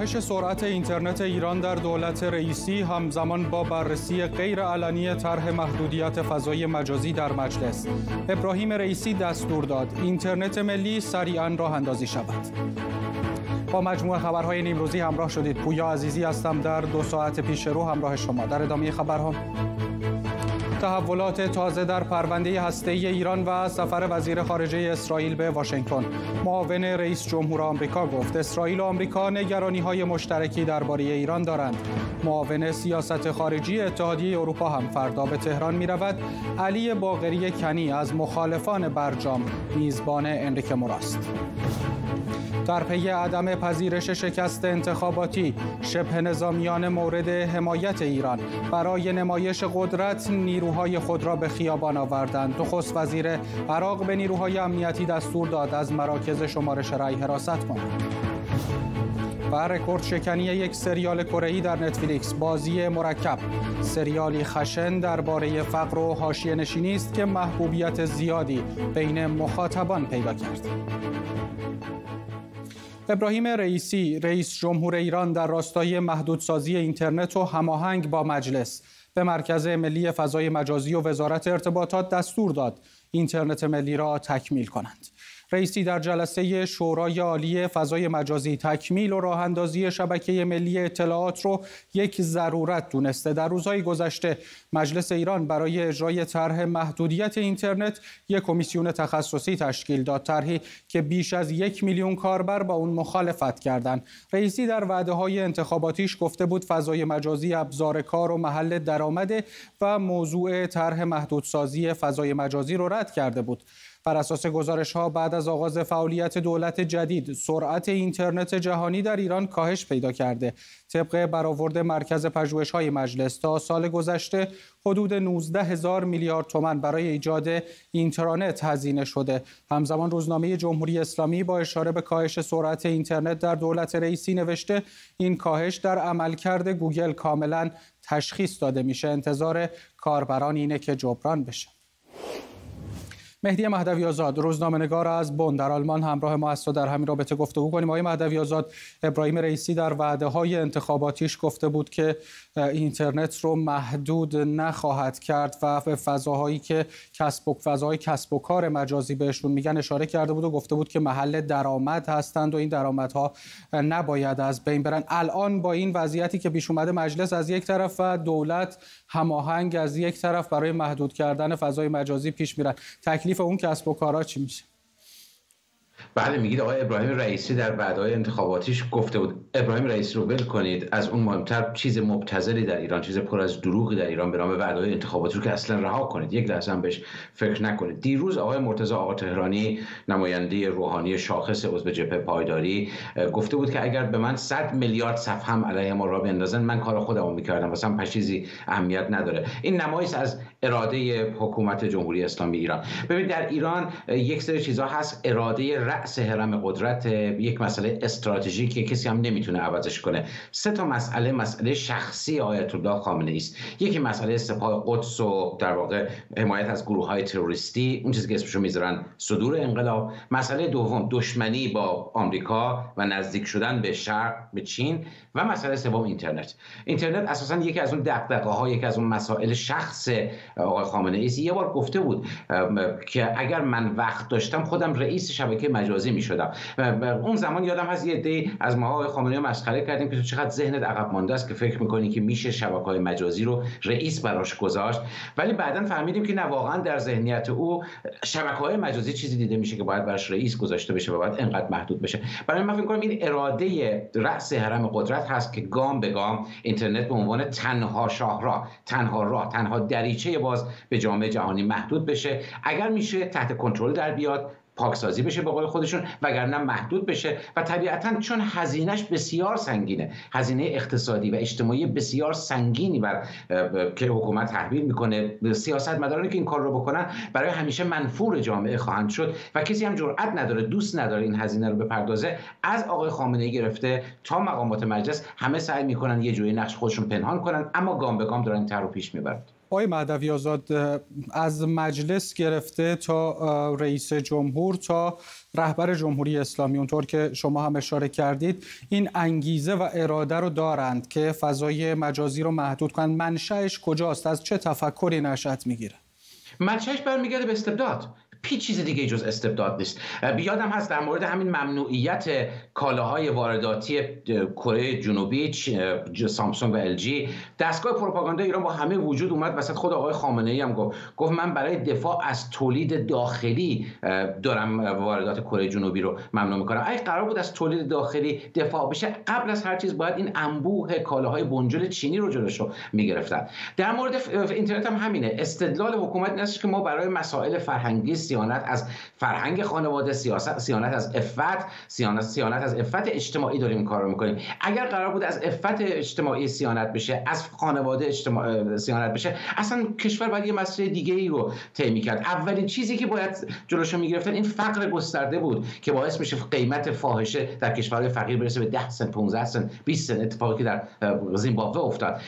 کاهش سرعت اینترنت ایران در دولت رئیسی همزمان با بررسی غیرعلنی طرح محدودیت فضای مجازی در مجلس. ابراهیم رئیسی دستور داد اینترنت ملی سریعا راه اندازی شود. با مجموعه خبرهای نیمروزی همراه شدید. پویا عزیزی هستم در دو ساعت پیش رو همراه شما. در ادامه خبرها. تحولات تازه در پرونده هسته ایران و سفر وزیر خارجه اسرائیل به واشنگتن. معاون رئیس جمهور آمریکا گفت اسرائیل و آمریکا نگرانی های مشترکی درباره ایران دارند. معاون سیاست خارجی اتحادیه اروپا هم فردا به تهران می رود علی باقری کنی از مخالفان برجام میزبان انریک موراست در پی عدم پذیرش شکست انتخاباتی شبه نظامیان مورد حمایت ایران. برای نمایش قدرت نیروهای خود را به خیابان آوردند. نخست وزیر عراق به نیروهای امنیتی دستور داد از مراکز شمارش رای حراست کنند. و رکورد شکنی یک سریال کره‌ای در نتفلیکس. بازی مرکب. سریالی خشن درباره فقر و حاشیه نشینی است که محبوبیت زیادی بین مخاطبان پیدا کرد. ابراهیم رئیسی رئیس جمهور ایران در راستای محدودسازی اینترنت و هماهنگ با مجلس به مرکز ملی فضای مجازی و وزارت ارتباطات دستور داد اینترنت ملی را تکمیل کنند. رئیسی در جلسه شورای عالی فضای مجازی تکمیل و راه اندازی شبکه ملی اطلاعات رو یک ضرورت دونسته. در روزهای گذشته مجلس ایران برای اجرای طرح محدودیت اینترنت یک کمیسیون تخصصی تشکیل داد طرحی که بیش از یک میلیون کاربر با اون مخالفت کردند. رئیسی در وعده های انتخاباتیش گفته بود فضای مجازی ابزار کار و محل درآمد و موضوع طرح محدودسازی فضای مجازی رو رد کرده بود. بر اساس گزارش ها بعد از آغاز فعالیت دولت جدید سرعت اینترنت جهانی در ایران کاهش پیدا کرده. طبق برآورد مرکز پژوهش های مجلس تا سال گذشته حدود 19 هزار میلیارد تومان برای ایجاد اینترنت هزینه شده. همزمان روزنامه جمهوری اسلامی با اشاره به کاهش سرعت اینترنت در دولت رئیسی نوشته این کاهش در عملکرد گوگل کاملا تشخیص داده میشه. انتظار کاربران اینه که جبران بشه. مهدی مهدوی آزاد روزنامه نگار از بن در آلمان. همراه ما است در همین رابطه گفتگو کنیم. آقای مهدوی آزاد ابراهیم رئیسی در وعده های انتخاباتیش گفته بود که اینترنت رو محدود نخواهد کرد و به فضاهایی که کسب و فضاهای کسب و کار مجازی بهشون میگن اشاره کرده بود و گفته بود که محل درآمد هستند و این درآمدها نباید از بین برن. الان با این وضعیتی که پیش اومده مجلس از یک طرف و دولت هماهنگ از یک طرف برای محدود کردن فضای مجازی پیش میرن. تکلیف اون کسب و کارا چی میشه؟ بله میگید آقای ابراهیم رئیسی در بعدهای انتخاباتیش گفته بود. ابراهیم رئیسی رو ول کنید از اون مهمتر چیز مبتذلی در ایران چیز پر از دروغی در ایران به نام وعدههای انتخاباتی رو که اصلا رها کنید. یک لحظه هم بهش فکر نکنید. دیروز آقای مرتضی آقا تهرانی نماینده روحانی شاخص عضو جبهه پایداری گفته بود که اگر به من 100 میلیارد صفحه هم علیه ما را بندازن من کار خودمو می‌کردم. واسه پشیزی اهمیت نداره. این نمایش از اراده حکومت جمهوری اسلامی ایران. ببین در ایران یک سری چیزها هست. اراده رأس هرم قدرت یک مسئله استراتژیک که کسی هم نمی‌تونه عوضش کنه. سه تا مسئله مسئله شخصی آیت الله خامنه است یکی مسئله سپاه قدس و در واقع حمایت از گروه های تروریستی. اون چیزی که اسمشو می‌ذارن صدور انقلاب. مسئله دوم دشمنی با آمریکا و نزدیک شدن به شرق به چین و مسئله سوم اینترنت. اینترنت اساسا یکی از اون دغدغه ها یکی از اون مسائل شخص آقای خامنه ای یه بار گفته بود که اگر من وقت داشتم خودم رئیس شبکه مجازی می شدم اون زمان یادم هست یه دی از ما آقای خامنه ای مسخره کردیم که تو چقدر ذهنت عقب مانده است که فکر می‌کنی که میشه شبکه های مجازی رو رئیس براش گذاشت. ولی بعدا فهمیدیم که نه واقعا در ذهنیت او شبکه های مجازی چیزی دیده میشه که باید براش رئیس گذاشته بشه و باید انقدر محدود بشه. برای من فکر این اراده رأس حرم قدرت هست که گام به گام اینترنت به عنوان تنها شاهراه تنها راه تنها دریچه باز به جامعه جهانی محدود بشه. اگر میشه تحت کنترل در بیاد پاکسازی بشه به قول خودشون وگرنه محدود بشه. و طبیعتا چون هزینهش بسیار سنگینه هزینه اقتصادی و اجتماعی بسیار سنگینی بر که حکومت تحویل می‌کنه. سیاست مدارانی که این کار رو بکنن برای همیشه منفور جامعه خواهند شد و کسی هم جرئت نداره دوست نداره این هزینه رو بپردازه. از آقای خامنه ای گرفته تا مقامات مجلس همه سعی می‌کنن یه جوری نقش خودشون پنهان کنن اما گام به گام دارن این رو پیش می‌برند آقای مهدوی آزاد از مجلس گرفته تا رئیس جمهور تا رهبر جمهوری اسلامی. اونطور که شما هم اشاره کردید این انگیزه و اراده رو دارند که فضای مجازی رو محدود کنند. منشأش کجاست؟ از چه تفکری نشأت می‌گیره؟ منشأش برمیگرده به استبداد. پیچ چیز دیگه جز استبداد نیست. بیادم هست در مورد همین ممنوعیت کالاهای وارداتی کره جنوبی سامسونگ و الژی دستگاه پروپاگاندا ایران با همه وجود اومد وسط خود آقای خامنه ای هم گفت. گفت من برای دفاع از تولید داخلی دارم واردات کره جنوبی رو ممنوع می‌کنم. اگه قرار بود از تولید داخلی دفاع بشه قبل از هر چیز باید این انبوه کالاهای بنجل چینی رو جلوش رو می‌گرفتن. در مورد اینترنت هم همینه. استدلال حکومت این که ما برای مسائل فرهنگی سیانت از فرهنگ خانواده سیاست سیانت از افت سیانت سیانت از افت اجتماعی داریم کار رو می‌کنیم. اگر قرار بود از افت اجتماعی سیانت بشه از خانواده اجتماع سیانت بشه اصلا کشور باید یه مسئله دیگه ای رو طی کرد اولین چیزی که باید جلوشو می‌گرفتن این فقر گسترده بود که باعث میشه قیمت فاحشه در کشورهای فقیر برسه به 10 سن 15 سن 20 سن اتفاقی که در زیمبابوه افتاد.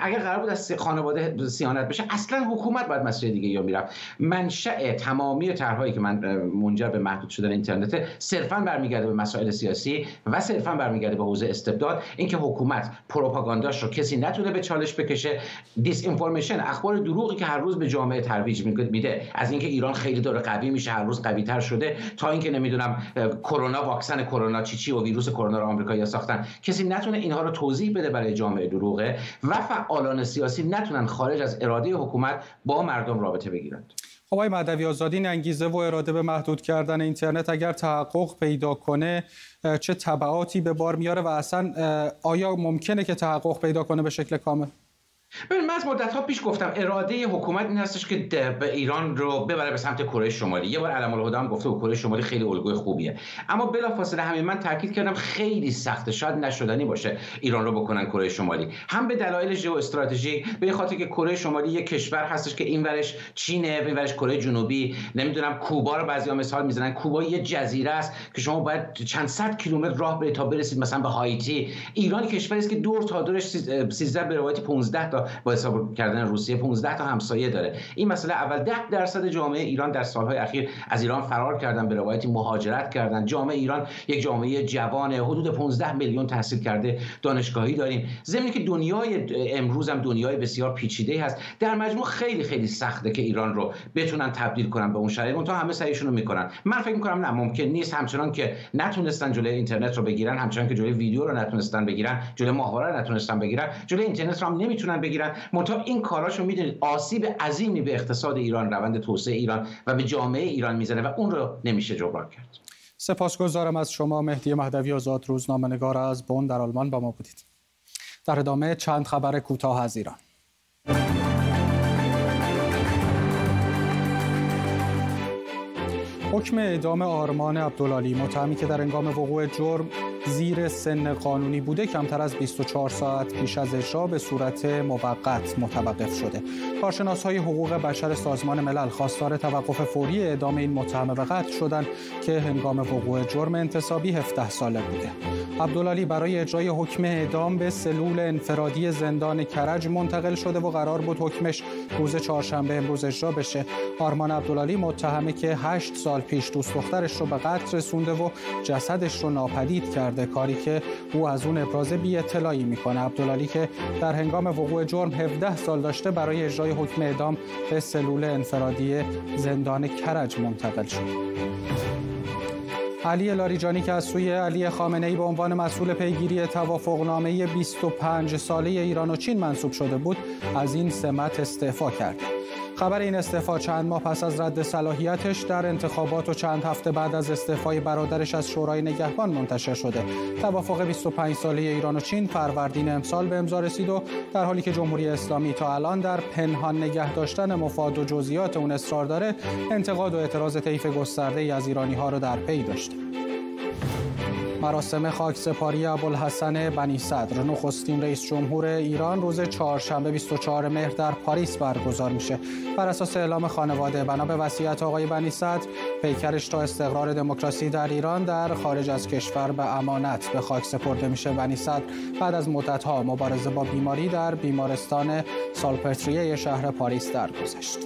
اگر قرار بود از خانواده سیانت بشه اصلا حکومت باید مسئله دیگه یا می‌رفت. منشأ تمامی طرحهایی که من منجر به محدود شدن اینترنت صرفا برمیگرده به مسائل سیاسی و صرفا برمیگرده به حوزه استبداد. اینکه حکومت پروپاگانداش رو کسی نتونه به چالش بکشه. دیس اینفورمیشن اخبار دروغی که هر روز به جامعه ترویج میده. از اینکه ایران خیلی داره قوی میشه هر روز قوی تر شده. تا اینکه نمی‌دونم کرونا واکسن کرونا چی چی و ویروس کرونا رو آمریکایی‌ها ساختن. کسی نتونه اینها رو توضیح بده برای جامعه دروغه. و فعالان سیاسی نتونن خارج از اراده حکومت با مردم رابطه بگیرند. آقای مدوی آزادی انگیزه و اراده به محدود کردن اینترنت اگر تحقق پیدا کنه چه تبعاتی به بار میاره و اصلا آیا ممکنه که تحقق پیدا کنه به شکل کامل؟ من از مدت ها پیش گفتم اراده حکومت این هستش که به ایران رو ببره به سمت کره شمالی. یه بار علم الهدا هم گفته کره شمالی خیلی الگوی خوبیه. اما بلافاصله همین من تاکید کردم خیلی سخته شاید نشدنی باشه ایران رو بکنن کره شمالی. هم به دلایل ژئواستراتژیک به خاطر که کره شمالی یک کشور هستش که این ورش چینه این ورش کره جنوبی. نمی‌دونم کوبا رو بعضیا مثال می‌زنن. کوبا یه جزیره است که شما باید چند صد کیلومتر راه برید تا برسید مثلا به هایتی. ایران کشوری است که دور تا دورش 13 به روایت 15 تا با حساب کردن روسیه 15 تا همسایه داره. این مسئله اول 10 درصد جامعه ایران در سالهای اخیر از ایران فرار کردن به روایتی مهاجرت کردن. جامعه ایران یک جامعه جوان حدود 15 میلیون تحصیل کرده دانشگاهی داریم. زمینی که دنیای امروز هم دنیای بسیار پیچیده هست. در مجموع خیلی خیلی سخته که ایران رو بتونن تبدیل کنن به اون شرایط. اون تا همه سعیشون رو می‌کنن. من فکر می‌کنم نه ممکن نیست. همچنان که نتونستن جلوی اینترنت رو بگیرن همچنان که جلوی ویدیو رو نتونستن بگیرن جلوی ماهواره نتونستن بگیرن جلوی اینترنت رو هم نمی‌تونن منتها این کاراشو می‌دونید آسیب عظیمی به اقتصاد ایران روند توسعه ایران و به جامعه ایران می‌زنه و اون رو نمیشه جبران کرد. سپاسگزارم از شما مهدی مهدوی آزاد روزنامه نگار از بون در آلمان با ما بودید. در ادامه چند خبر کوتاه از ایران. حکم اعدام آرمان عبدلالی متهمی که در انگام وقوع جرم زیر سن قانونی بوده کمتر از 24 ساعت پیش از اجرا به صورت موقت متوقف شده. کارشناس های حقوق بشر سازمان ملل خواستار توقف فوری اعدام این متهم به قتل شدند که هنگام وقوع جرم انتصابی 17 ساله بوده. عبدلالی برای اجرای حکم اعدام به سلول انفرادی زندان کرج منتقل شده و قرار بود حکمش روز چهارشنبه امروز اجرا بشه. آرمان عبدلالی متهمه که 8 سال پیش دوست دخترش رو به قتل رسونده و جسدش رو ناپدید کرده کاری که او از اون ابراز بی اطلاعی می‌کنه عبدلالی که در هنگام وقوع جرم 17 سال داشته برای اجرای حکم اعدام به سلول انفرادی زندان کرج منتقل شد علی لاریجانی که از سوی علی خامنه ای به عنوان مسئول پیگیری توافقنامه 25 ساله ایران و چین منصوب شده بود از این سمت استعفا کرد. خبر این استعفا چند ماه پس از رد صلاحیتش در انتخابات و چند هفته بعد از استعفای برادرش از شورای نگهبان منتشر شده. توافق 25 ساله ایران و چین فروردین امسال به امضا رسید و در حالی که جمهوری اسلامی تا الان در پنهان نگه داشتن مفاد و جزئیات اون اصرار داره، انتقاد و اعتراض طیف گسترده ای از ایرانی ها رو در پی داشته. مراسم خاک سپاری ابوالحسن بنی صدر. نخستین رئیس جمهور ایران روز چهارشنبه 24 مهر در پاریس برگزار میشه. بر اساس اعلام خانواده بنا به وصیت آقای بنی صدر پیکرش تا استقرار دموکراسی در ایران در خارج از کشور به امانت به خاک سپرده میشه. بنی صدر بعد از مدتها مبارزه با بیماری در بیمارستان سالپتریه شهر پاریس درگذشت.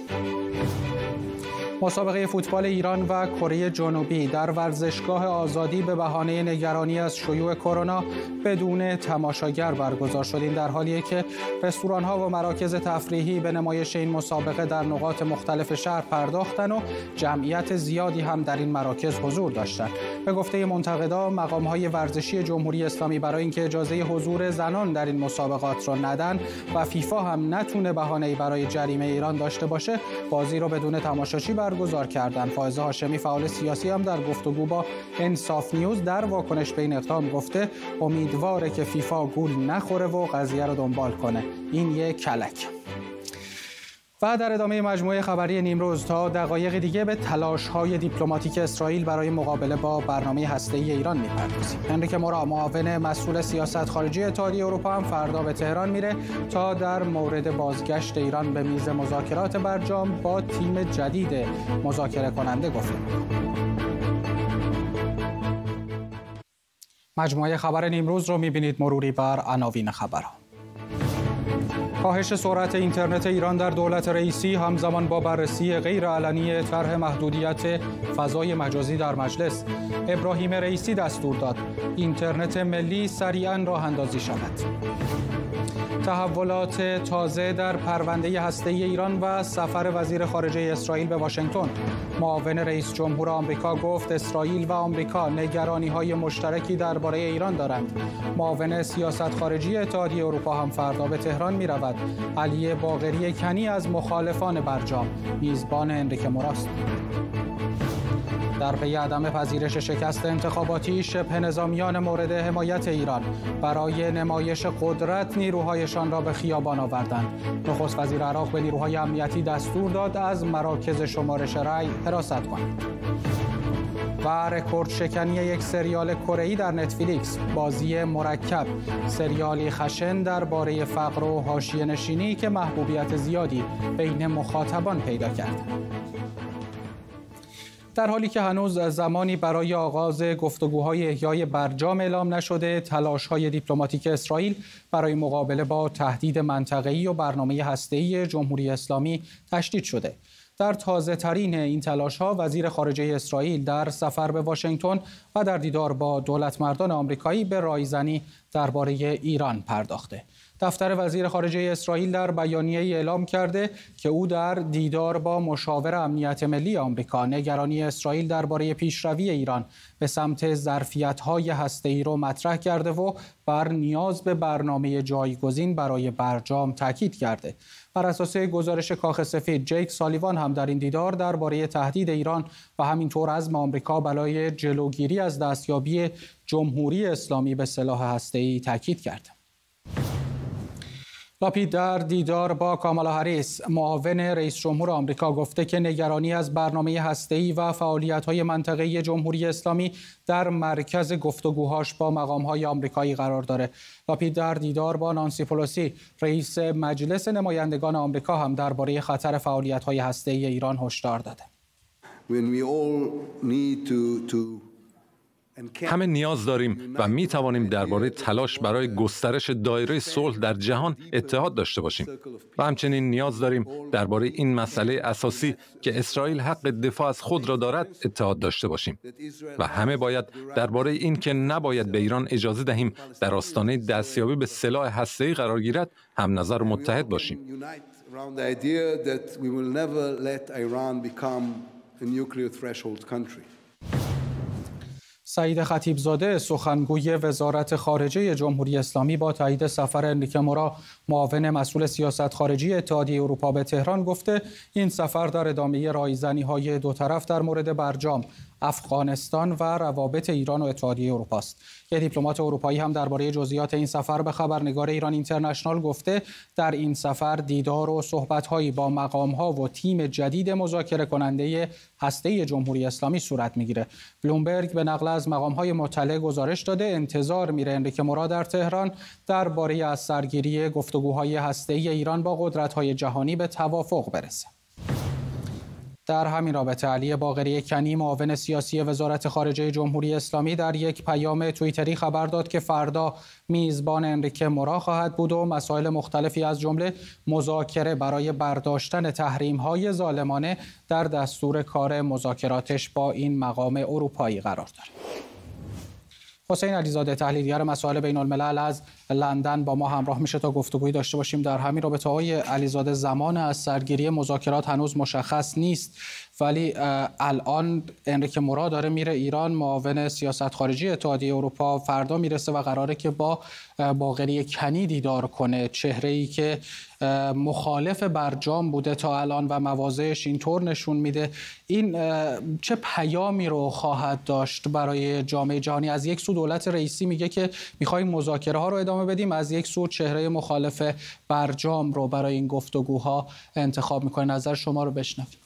مسابقه فوتبال ایران و کره جنوبی. در ورزشگاه آزادی به بهانه نگرانی از شیوع کرونا بدون تماشاگر برگزار شد. این در حالیه که رستوران ها و مراکز تفریحی به نمایش این مسابقه در نقاط مختلف شهر پرداختن و جمعیت زیادی هم در این مراکز حضور داشتند به گفته منتقدا مقام های ورزشی جمهوری اسلامی برای اینکه اجازه حضور زنان در این مسابقات را ندن و فیفا هم نتونه بهانه‌ای برای جریمه ایران داشته باشه بازی رو بدون تماشاچی برگزار کردن. فائزه هاشمی فعال سیاسی هم در گفتگو با انصاف نیوز در واکنش به این اقدام گفته امیدواره که فیفا گول نخوره و قضیه رو دنبال کنه. این یک کلک. و در ادامه مجموعه خبری نیمروز تا دقایق دیگه به تلاش های دیپلماتیک اسرائیل برای مقابله با برنامه هسته‌ای ایران می‌پردازیم. هنریک مورا معاون مسئول سیاست خارجی اتحادیه اروپا هم فردا به تهران میره تا در مورد بازگشت ایران به میز مذاکرات برجام با تیم جدید مذاکره کننده گفته. مجموعه خبر نیمروز رو می‌بینید مروری بر عناوین خبرها. کاهش سرعت اینترنت ایران در دولت رئیسی همزمان با بررسی غیرعلنی طرح محدودیت فضای مجازی در مجلس. ابراهیم رئیسی دستور داد. اینترنت ملی سریعا راه اندازی شود. تحولات تازه در پرونده هسته ایران و سفر وزیر خارجه اسرائیل به واشنگتن. معاون رئیس جمهور آمریکا گفت اسرائیل و آمریکا نگرانی های مشترکی درباره ایران دارند. معاون سیاست خارجی اتحادیه اروپا هم فردا به تهران می رود علی باغری کنی از مخالفان برجام. میزبان انریک موراست در پی عدم پذیرش شکست انتخاباتی شبه نظامیان مورد حمایت ایران برای نمایش قدرت نیروهایشان را به خیابان آوردند. نخست وزیر عراق به نیروهای امنیتی دستور داد از مراکز شمارش رأی حراست کنند. و رکورد شکنی یک سریال کره‌ای در نتفلیکس. بازی مرکب. سریالی خشن درباره فقر و حاشیه نشینی که محبوبیت زیادی بین مخاطبان پیدا کرد. در حالی که هنوز زمانی برای آغاز گفتگوهای احیای برجام اعلام نشده تلاش‌های دیپلماتیک اسرائیل برای مقابله با تهدید منطقه‌ای و برنامه هسته‌ای جمهوری اسلامی تشدید شده در تازه ترین این تلاش ها وزیر خارجه اسرائیل در سفر به واشنگتن و در دیدار با دولت مردان آمریکایی به رایزنی درباره ایران پرداخته. دفتر وزیر خارجه اسرائیل در بیانیه اعلام کرده که او در دیدار با مشاور امنیت ملی آمریکا نگرانی اسرائیل درباره پیشروی ایران به سمت ظرفیت‌های هسته‌ای را مطرح کرده و بر نیاز به برنامه جایگزین برای برجام تاکید کرده. بر اساس گزارش کاخ سفید جیک سالیوان هم در این دیدار درباره تهدید ایران و همینطور از آمریکا برای جلوگیری از دستیابی جمهوری اسلامی به سلاح هسته‌ای تاکید کرد. لاپید در دیدار با کامالا هریس معاون رئیس جمهور آمریکا گفته که نگرانی از برنامه هسته‌ای و فعالیت‌های منطقه‌ای جمهوری اسلامی در مرکز گفتگوهاش با مقام‌های آمریکایی قرار داره. لاپید در دیدار با نانسی پولوسی رئیس مجلس نمایندگان آمریکا هم درباره خطر فعالیت‌های هسته‌ای ایران هشدار داده. همه نیاز داریم و می توانیم درباره تلاش برای گسترش دایره صلح در جهان اتحاد داشته باشیم. و همچنین نیاز داریم درباره این مسئله اساسی که اسرائیل حق دفاع از خود را دارد اتحاد داشته باشیم. و همه باید درباره این که نباید به ایران اجازه دهیم در آستانه دستیابی به سلاح هسته‌ای قرار گیرد هم نظر متحد باشیم. سعید خطیبزاده سخنگوی وزارت خارجه جمهوری اسلامی با تایید سفر انریک مورا معاون مسئول سیاست خارجی اتحادیه اروپا به تهران گفته این سفر در ادامه رایزنی های دو طرف در مورد برجام افغانستان و روابط ایران و اتحادیه اروپا است. یک دیپلمات اروپایی هم درباره جزئیات این سفر به خبرنگار ایران اینترنشنال گفته در این سفر دیدار و صحبت‌هایی با مقام‌ها و تیم جدید مذاکره کننده هسته جمهوری اسلامی صورت می‌گیره. بلومبرگ به نقل از مقام‌های مطلع گزارش داده انتظار میره انریک مراد در تهران درباره از سرگیری گفتگوهای هسته ایران با قدرت‌های جهانی به توافق برسه. در همین رابطه علی باقری کنی معاون سیاسی وزارت خارجه جمهوری اسلامی در یک پیام توییتری خبر داد که فردا میزبان انریکه مورا خواهد بود و مسائل مختلفی از جمله مذاکره برای برداشتن تحریم های ظالمانه در دستور کار مذاکراتش با این مقام اروپایی قرار دارد. حسین علیزاده تحلیلگر مسائل بین الملل از لندن با ما همراه میشه تا گفتگویی داشته باشیم در همین رابطه های علیزاده زمان از سرگیری مذاکرات هنوز مشخص نیست. ولی الان انریک مورا داره میره ایران معاون سیاست خارجی اتحادیه اروپا فردا می‌رسه و قراره که با باقری کنی دیدار کنه. چهره ای که مخالف برجام بوده تا الان و موازهش اینطور نشون میده. این چه پیامی رو خواهد داشت برای جامعه جهانی؟ از یک سو دولت رئیسی میگه که می‌خوایم مذاکره ها رو ادامه بدیم از یک سو چهره مخالف برجام رو برای این گفتگوها انتخاب می‌کنه. نظر شما رو بشنویم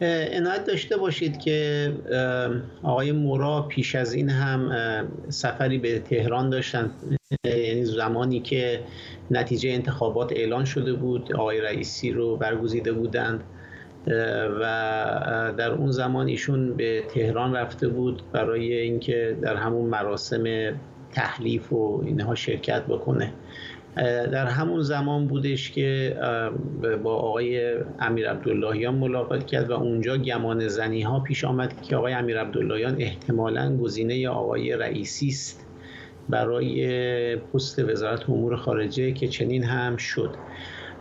عنایت داشته باشید که آقای مورا پیش از این هم سفری به تهران داشتن. یعنی زمانی که نتیجه انتخابات اعلان شده بود آقای رئیسی رو برگزیده بودند. و در اون زمان ایشون به تهران رفته بود برای اینکه در همون مراسم تحلیف و اینها شرکت بکنه. در همون زمان بودش که با آقای امیر عبداللهیان ملاقات کرد و اونجا گمان زنی ها پیش آمد که آقای امیر عبداللهیان احتمالا گزینه آقای رئیسی است برای پست وزارت امور خارجه که چنین هم شد.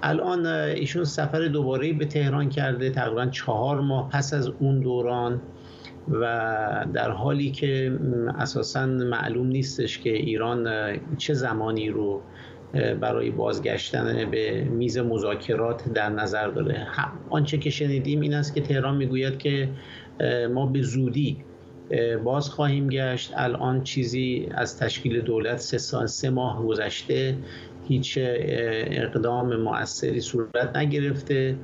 الان ایشون سفر دوباره به تهران کرده تقریبا چهار ماه پس از اون دوران و در حالی که اساسا معلوم نیستش که ایران چه زمانی رو برای بازگشتن به میز مذاکرات در نظر داره. آنچه که شنیدیم این است که تهران می‌گوید که ما به زودی باز خواهیم گشت. الان چیزی از تشکیل دولت سه, سال سه ماه گذشته هیچ اقدام مؤثری صورت نگرفته.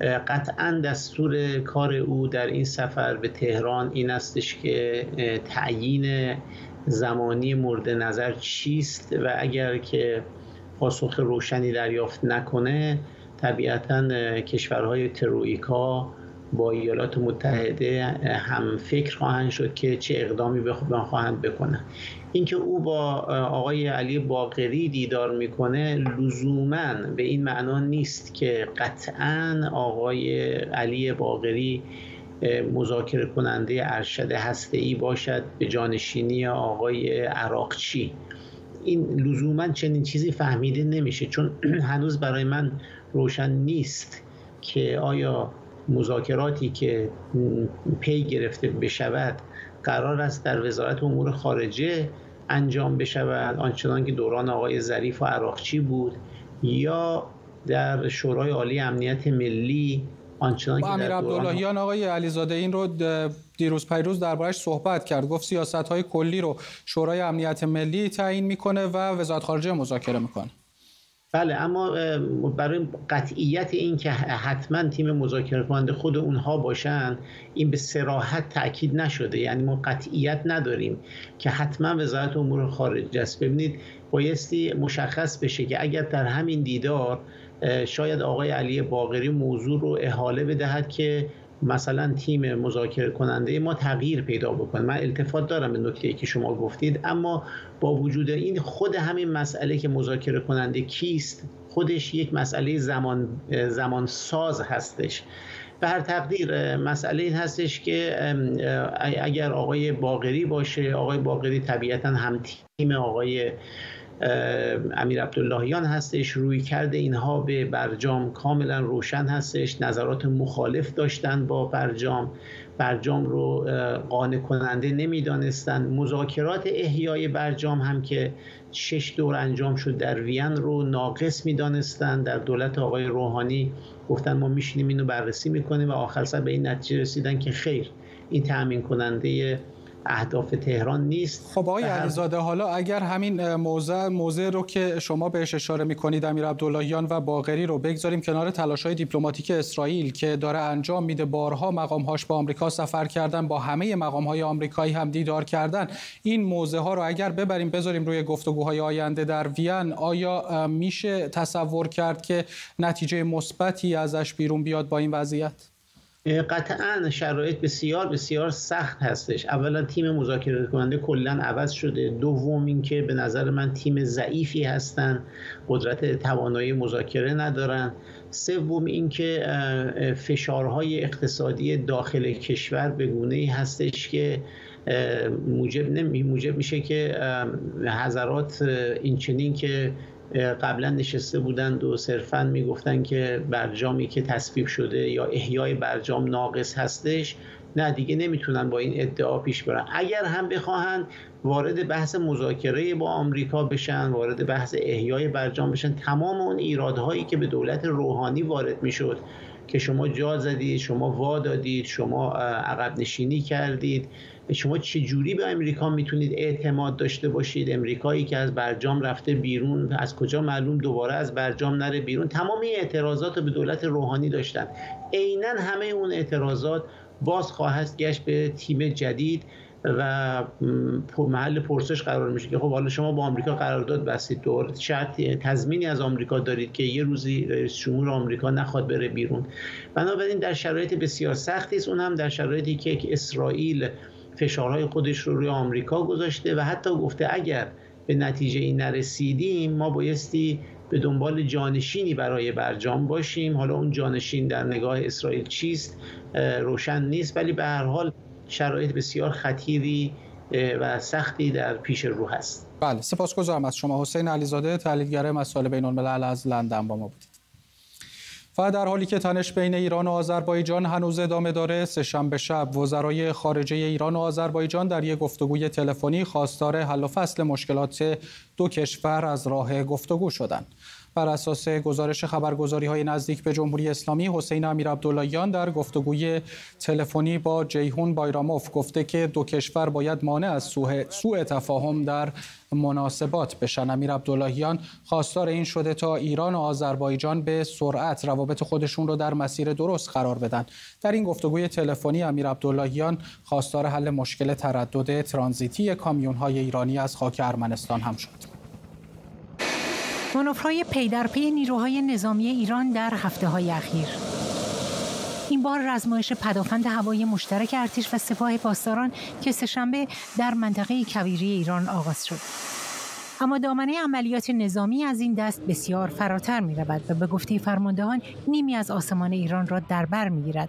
قطعا دستور کار او در این سفر به تهران این استش که تعیین زمانی مورد نظر چیست و اگر که پاسخ روشنی دریافت نکنه طبیعتا کشورهای ترویکا با ایالات متحده هم فکر خواهند شد که چه اقدامی خواهند بکنن اینکه او با آقای علی باقری دیدار می‌کنه لزوما به این معنا نیست که قطعا آقای علی باقری مذاکره کننده ارشد هسته باشد به جانشینی آقای عراقچی. این لزوما چنین چیزی فهمیده نمیشه چون هنوز برای من روشن نیست که آیا مذاکراتی که پی گرفته بشود قرار است در وزارت امور خارجه انجام بشود آنچنان که دوران آقای ظریف و عراقچی بود یا در شورای عالی امنیت ملی آنچنان که امیر عبداللهیان آقای علیزاده این رو دیروز پیروز دربارش صحبت کرد. گفت سیاست های کلی رو شورای امنیت ملی تعیین می‌کنه و وزارت خارجه مذاکره می‌کنه. بله اما برای قطعیت این که حتما تیم مذاکره کننده خود اونها باشن این به سراحت تاکید نشده. یعنی ما قطعیت نداریم که حتما وزارت امور خارجه است. ببینید بایستی مشخص بشه که اگر در همین دیدار شاید آقای علی باقری موضوع رو احاله بدهد که مثلا تیم مذاکره کننده ما تغییر پیدا بکنه. من التفات دارم به نکته که شما گفتید اما با وجود این خود همین مسئله که مذاکره کننده کیست خودش یک مسئله زمان زمان ساز هستش. به هر تقدیر مسئله این هستش که اگر آقای باقری باشه آقای باقری طبیعتا هم تیم آقای امیر عبداللهیان هستش روی کرده اینها به برجام کاملا روشن هستش نظرات مخالف داشتن با برجام. برجام رو قانع کننده نمی‌دانستند مذاکرات احیای برجام هم که شش دور انجام شد در وین رو ناقص می‌دانستند در دولت آقای روحانی گفتن ما میشینیم اینو بررسی می‌کنیم و آخر سر به این نتیجه رسیدن که خیر این تأمین کننده اهداف تهران نیست. خب آقای علیزاده حالا اگر همین موضع موضع رو که شما بهش اشاره می‌کنید امیر عبداللهیان و باقری رو بگذاریم کنار تلاش های دیپلماتیک اسرائیل که داره انجام میده. بارها مقام هاش با آمریکا سفر کردن با همه مقام های آمریکایی هم دیدار کردن. این موضع ها رو اگر ببریم بذاریم روی گفتگوهای آینده در وین. آیا میشه تصور کرد که نتیجه مثبتی ازش بیرون بیاد با این وضعیت؟ قطعا شرایط بسیار بسیار سخت هستش. اولا تیم مذاکره کننده کلا عوض شده. دوم اینکه به نظر من تیم ضعیفی هستن. قدرت توانایی مذاکره ندارن. سوم اینکه فشارهای اقتصادی داخل کشور به گونه ای هستش که موجب, موجب میشه که حضرات این چنین که قبلا نشسته بودند و صرفا می‌گفتن که برجامی که تصویب شده یا احیای برجام ناقص هستش. نه دیگه نمی‌تونن با این ادعا پیش برن. اگر هم بخواهند وارد بحث مذاکره با آمریکا بشن وارد بحث احیای برجام بشن تمام اون ایرادهایی که به دولت روحانی وارد می‌شد که شما جا زدید شما وا دادید شما عقب نشینی کردید شما چه جوری به امریکا می‌تونید اعتماد داشته باشید؟ امریکایی که از برجام رفته بیرون از کجا معلوم دوباره از برجام نره بیرون؟ تمام این اعتراضات رو به دولت روحانی داشتن. عینا همه اون اعتراضات باز خواهد گشت به تیم جدید و محل پرسش قرار میشه که خب حالا شما با آمریکا قرارداد بستید. دور شرط تضمینی از آمریکا دارید که یه روزی رئیس جمهور آمریکا نخواد بره بیرون. بنابراین در شرایط بسیار سختی است. اون در شرایطی که اسرائیل فشارهای خودش رو روی آمریکا گذاشته و حتی گفته اگر به نتیجه این نرسیدیم ما بایستی به دنبال جانشینی برای برجام باشیم. حالا اون جانشین در نگاه اسرائیل چیست؟ روشن نیست. ولی به هر حال شرایط بسیار خطیری و سختی در پیش رو هست. بله سپاسگزارم از شما حسین علیزاده تحلیلگر مسائل بین الملل از لندن با ما بودید. و در حالی که تنش بین ایران و آذربایجان هنوز ادامه داره سهشنبه شب وزرای خارجه ایران و آذربایجان در یک گفتگوی تلفنی خواستار حل و فصل مشکلات دو کشور از راه گفتگو شدند. بر اساس گزارش خبرگزاری های نزدیک به جمهوری اسلامی حسین امیر عبداللهیان در گفتگوی تلفنی با جیهون بایراموف گفته که دو کشور باید مانع از سوء تفاهم در مناسبات بشن. امیر عبداللهیان خواستار این شده تا ایران و آذربایجان به سرعت روابط خودشون رو در مسیر درست قرار بدن. در این گفتگوی تلفنی امیر عبداللهیان خواستار حل مشکل تردد ترانزیتی کامیون های ایرانی از خاک ارمنستان هم شد. مانورهای پی در پی نیروهای نظامی ایران در هفته های اخیر این بار رزمایش پدافند هوایی مشترک ارتش و سپاه پاسداران که سهشنبه در منطقه کویری ایران آغاز شد اما دامنه عملیات نظامی از این دست بسیار فراتر می رود و به گفته فرماندهان نیمی از آسمان ایران را در بر می گیرد.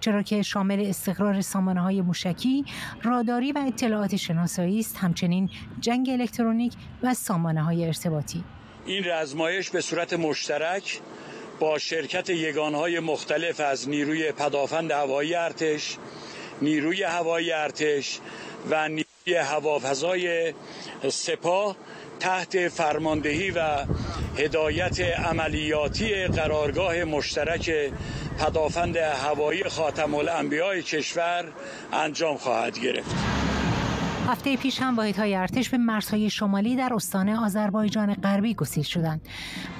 چرا که شامل استقرار سامانه های موشکی، راداری و اطلاعات شناسایی است همچنین جنگ الکترونیک و سامانه های ارتباطی. این رزمایش به صورت مشترک با شرکت یگانهای مختلف از نیروی پدافند هوایی ارتش، نیروی هوایی ارتش و نیروی هوافضای سپاه تحت فرماندهی و هدایت عملیاتی قرارگاه مشترک پدافند هوایی خاتم الانبیاء کشور انجام خواهد گرفت. هفته پیش هم واحدهای ارتش به مرزهای شمالی در استان آذربایجان غربی گسیل شدند.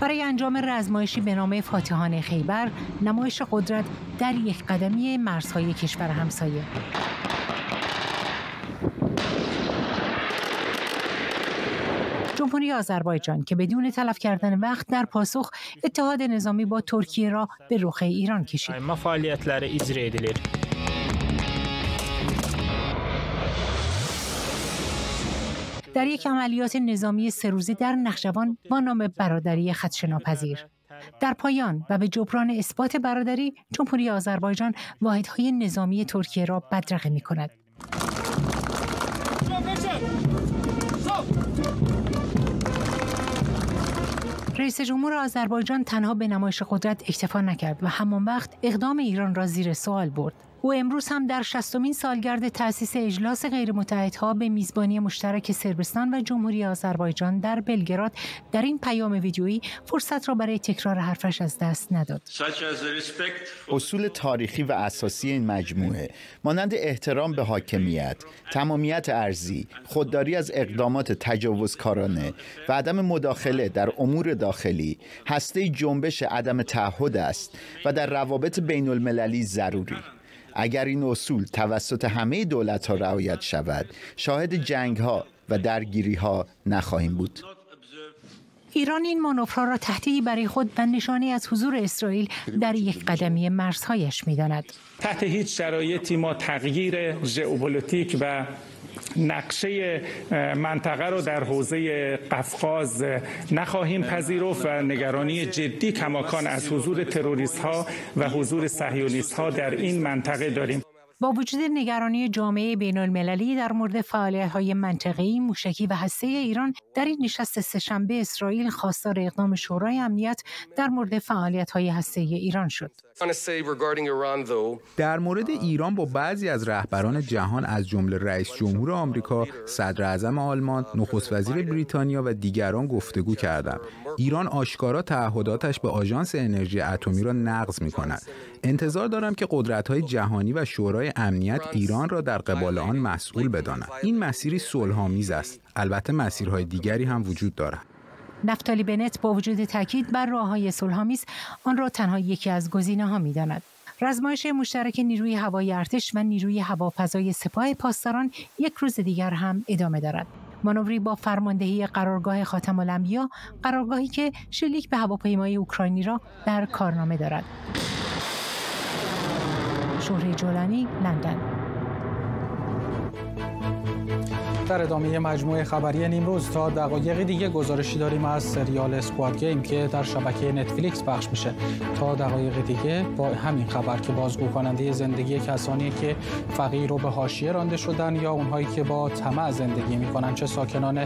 برای انجام رزمایشی به نام فاتحان خیبر نمایش قدرت در یک قدمی مرزهای کشور همسایه. جمهوری آذربایجان که بدون تلف کردن وقت در پاسخ اتحاد نظامی با ترکیه را به رخ ایران کشید. در یک عملیات نظامی سروزی در نخجوان با نام برادری خدشناپذیر در پایان و به جبران اثبات برادری جمهوری آذربایجان واحدهای نظامی ترکیه را بدرقه می کند. رئیس جمهور آذربایجان تنها به نمایش قدرت اکتفا نکرد و همان وقت اقدام ایران را زیر سوال برد. او امروز هم در شستمین سالگرد تأسیس اجلاس غیرمتحدها به میزبانی مشترک سربستان و جمهوری آذربایجان در بلگراد در این پیام ویدیویی فرصت را برای تکرار حرفش از دست نداد. اصول تاریخی و اساسی این مجموعه مانند احترام به حاکمیت، تمامیت ارزی، خودداری از اقدامات تجاوزکارانه و عدم مداخله در امور داخلی هسته جنبش عدم تعهد است و در روابط بین المللی ضروری اگر این اصول توسط همه دولت ها رعایت شود شاهد جنگ ها و درگیری ها نخواهیم بود. ایران این مانورها را تهدیدی برای خود و نشانی از حضور اسرائیل در یک قدمی مرزهایش می‌داند. تحت هیچ شرایطی ما تغییر ژئوپلیتیک و نقشه منطقه رو در حوزه قفقاز نخواهیم پذیرفت و نگرانی جدی کماکان از حضور تروریست ها و حضور صهیونیست ها در این منطقه داریم. با وجود نگرانی جامعه بین المللی در مورد فعالیت های منطقی، موشکی و هسته ایران در این نشست سهشنبه اسرائیل خواستار اقدام شورای امنیت در مورد فعالیت های هسته ایران شد. در مورد ایران با بعضی از رهبران جهان از جمله رئیس جمهور آمریکا، صدر اعظم آلمان، نخست وزیر بریتانیا و دیگران گفتگو کردم. ایران آشکارا تعهداتش به آژانس انرژی اتمی را نقض می کند. انتظار دارم که قدرت‌های جهانی و شورای امنیت ایران را در قبال آن مسئول بدانند. این مسیری صلح‌آمیز است. البته مسیرهای دیگری هم وجود دارد. نفتالی بنت با وجود تاکید بر راههای صلحآمیز آن را تنها یکی از گزینه‌ها می‌داند. رزمایش مشترک نیروی هوایی ارتش و نیروی هوافضای سپاه پاسداران یک روز دیگر هم ادامه دارد. مانوری با فرماندهی قرارگاه خاتم الانبیا قرارگاهی که شلیک به هواپیمای اوکراینی را در کارنامه دارد. شهره جولانی لندن. در ادامه مجموعه خبری نیمروز تا دقایقی دیگه گزارشی داریم از سریال اسکواد گیم که در شبکه نتفلیکس پخش میشه. تا دقایق دیگه با همین خبر که بازگو کننده زندگی کسانی که فقیر و به حاشیه رانده شدن یا اونهایی که با طمع زندگی می‌کنن چه ساکنان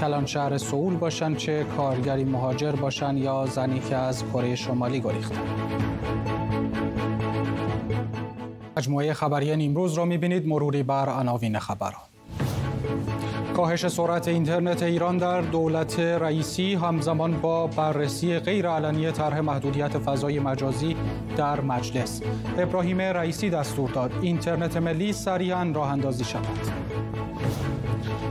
کلان شهر سئول باشن چه کارگری مهاجر باشن یا زنی که از کره شمالی گریختن. مجموعه خبری نیمروز را می‌بینید. مروری بر عناوین خبرها. کاهش سرعت اینترنت ایران در دولت رئیسی همزمان با بررسی غیرعلنی طرح محدودیت فضای مجازی در مجلس. ابراهیم رئیسی دستور داد اینترنت ملی سریعا راه اندازی شود.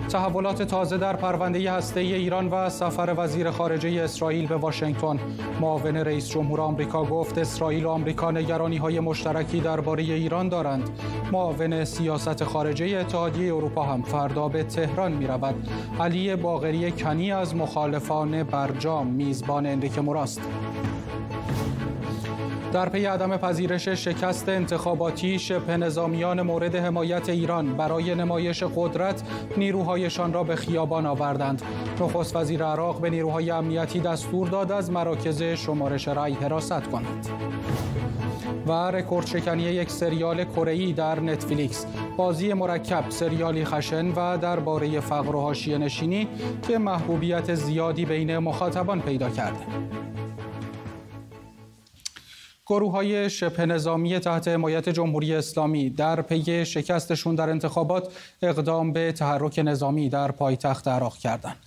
تحولات تازه در پرونده هسته ایران و سفر وزیر خارجه اسرائیل به واشنگتن. معاون رئیس جمهور آمریکا گفت اسرائیل و آمریکا نگرانی های مشترکی درباره ایران دارند. معاون سیاست خارجه اتحادیه اروپا هم فردا به تهران می رود علی باغری کنی از مخالفان برجام میزبان اندیک مراست. در پی عدم پذیرش شکست انتخاباتی شبه نظامیان مورد حمایت ایران برای نمایش قدرت نیروهایشان را به خیابان آوردند. نخست وزیر عراق به نیروهای امنیتی دستور داد از مراکز شمارش رای حراست کنند. و رکورد شکنی یک سریال کره‌ای در نتفلیکس. بازی مرکب سریالی خشن و درباره فقر و حاشیه نشینی که محبوبیت زیادی بین مخاطبان پیدا کرده. گروه های شبه نظامی تحت حمایت جمهوری اسلامی در پی شکستشون در انتخابات اقدام به تحرک نظامی در پایتخت عراق کردند.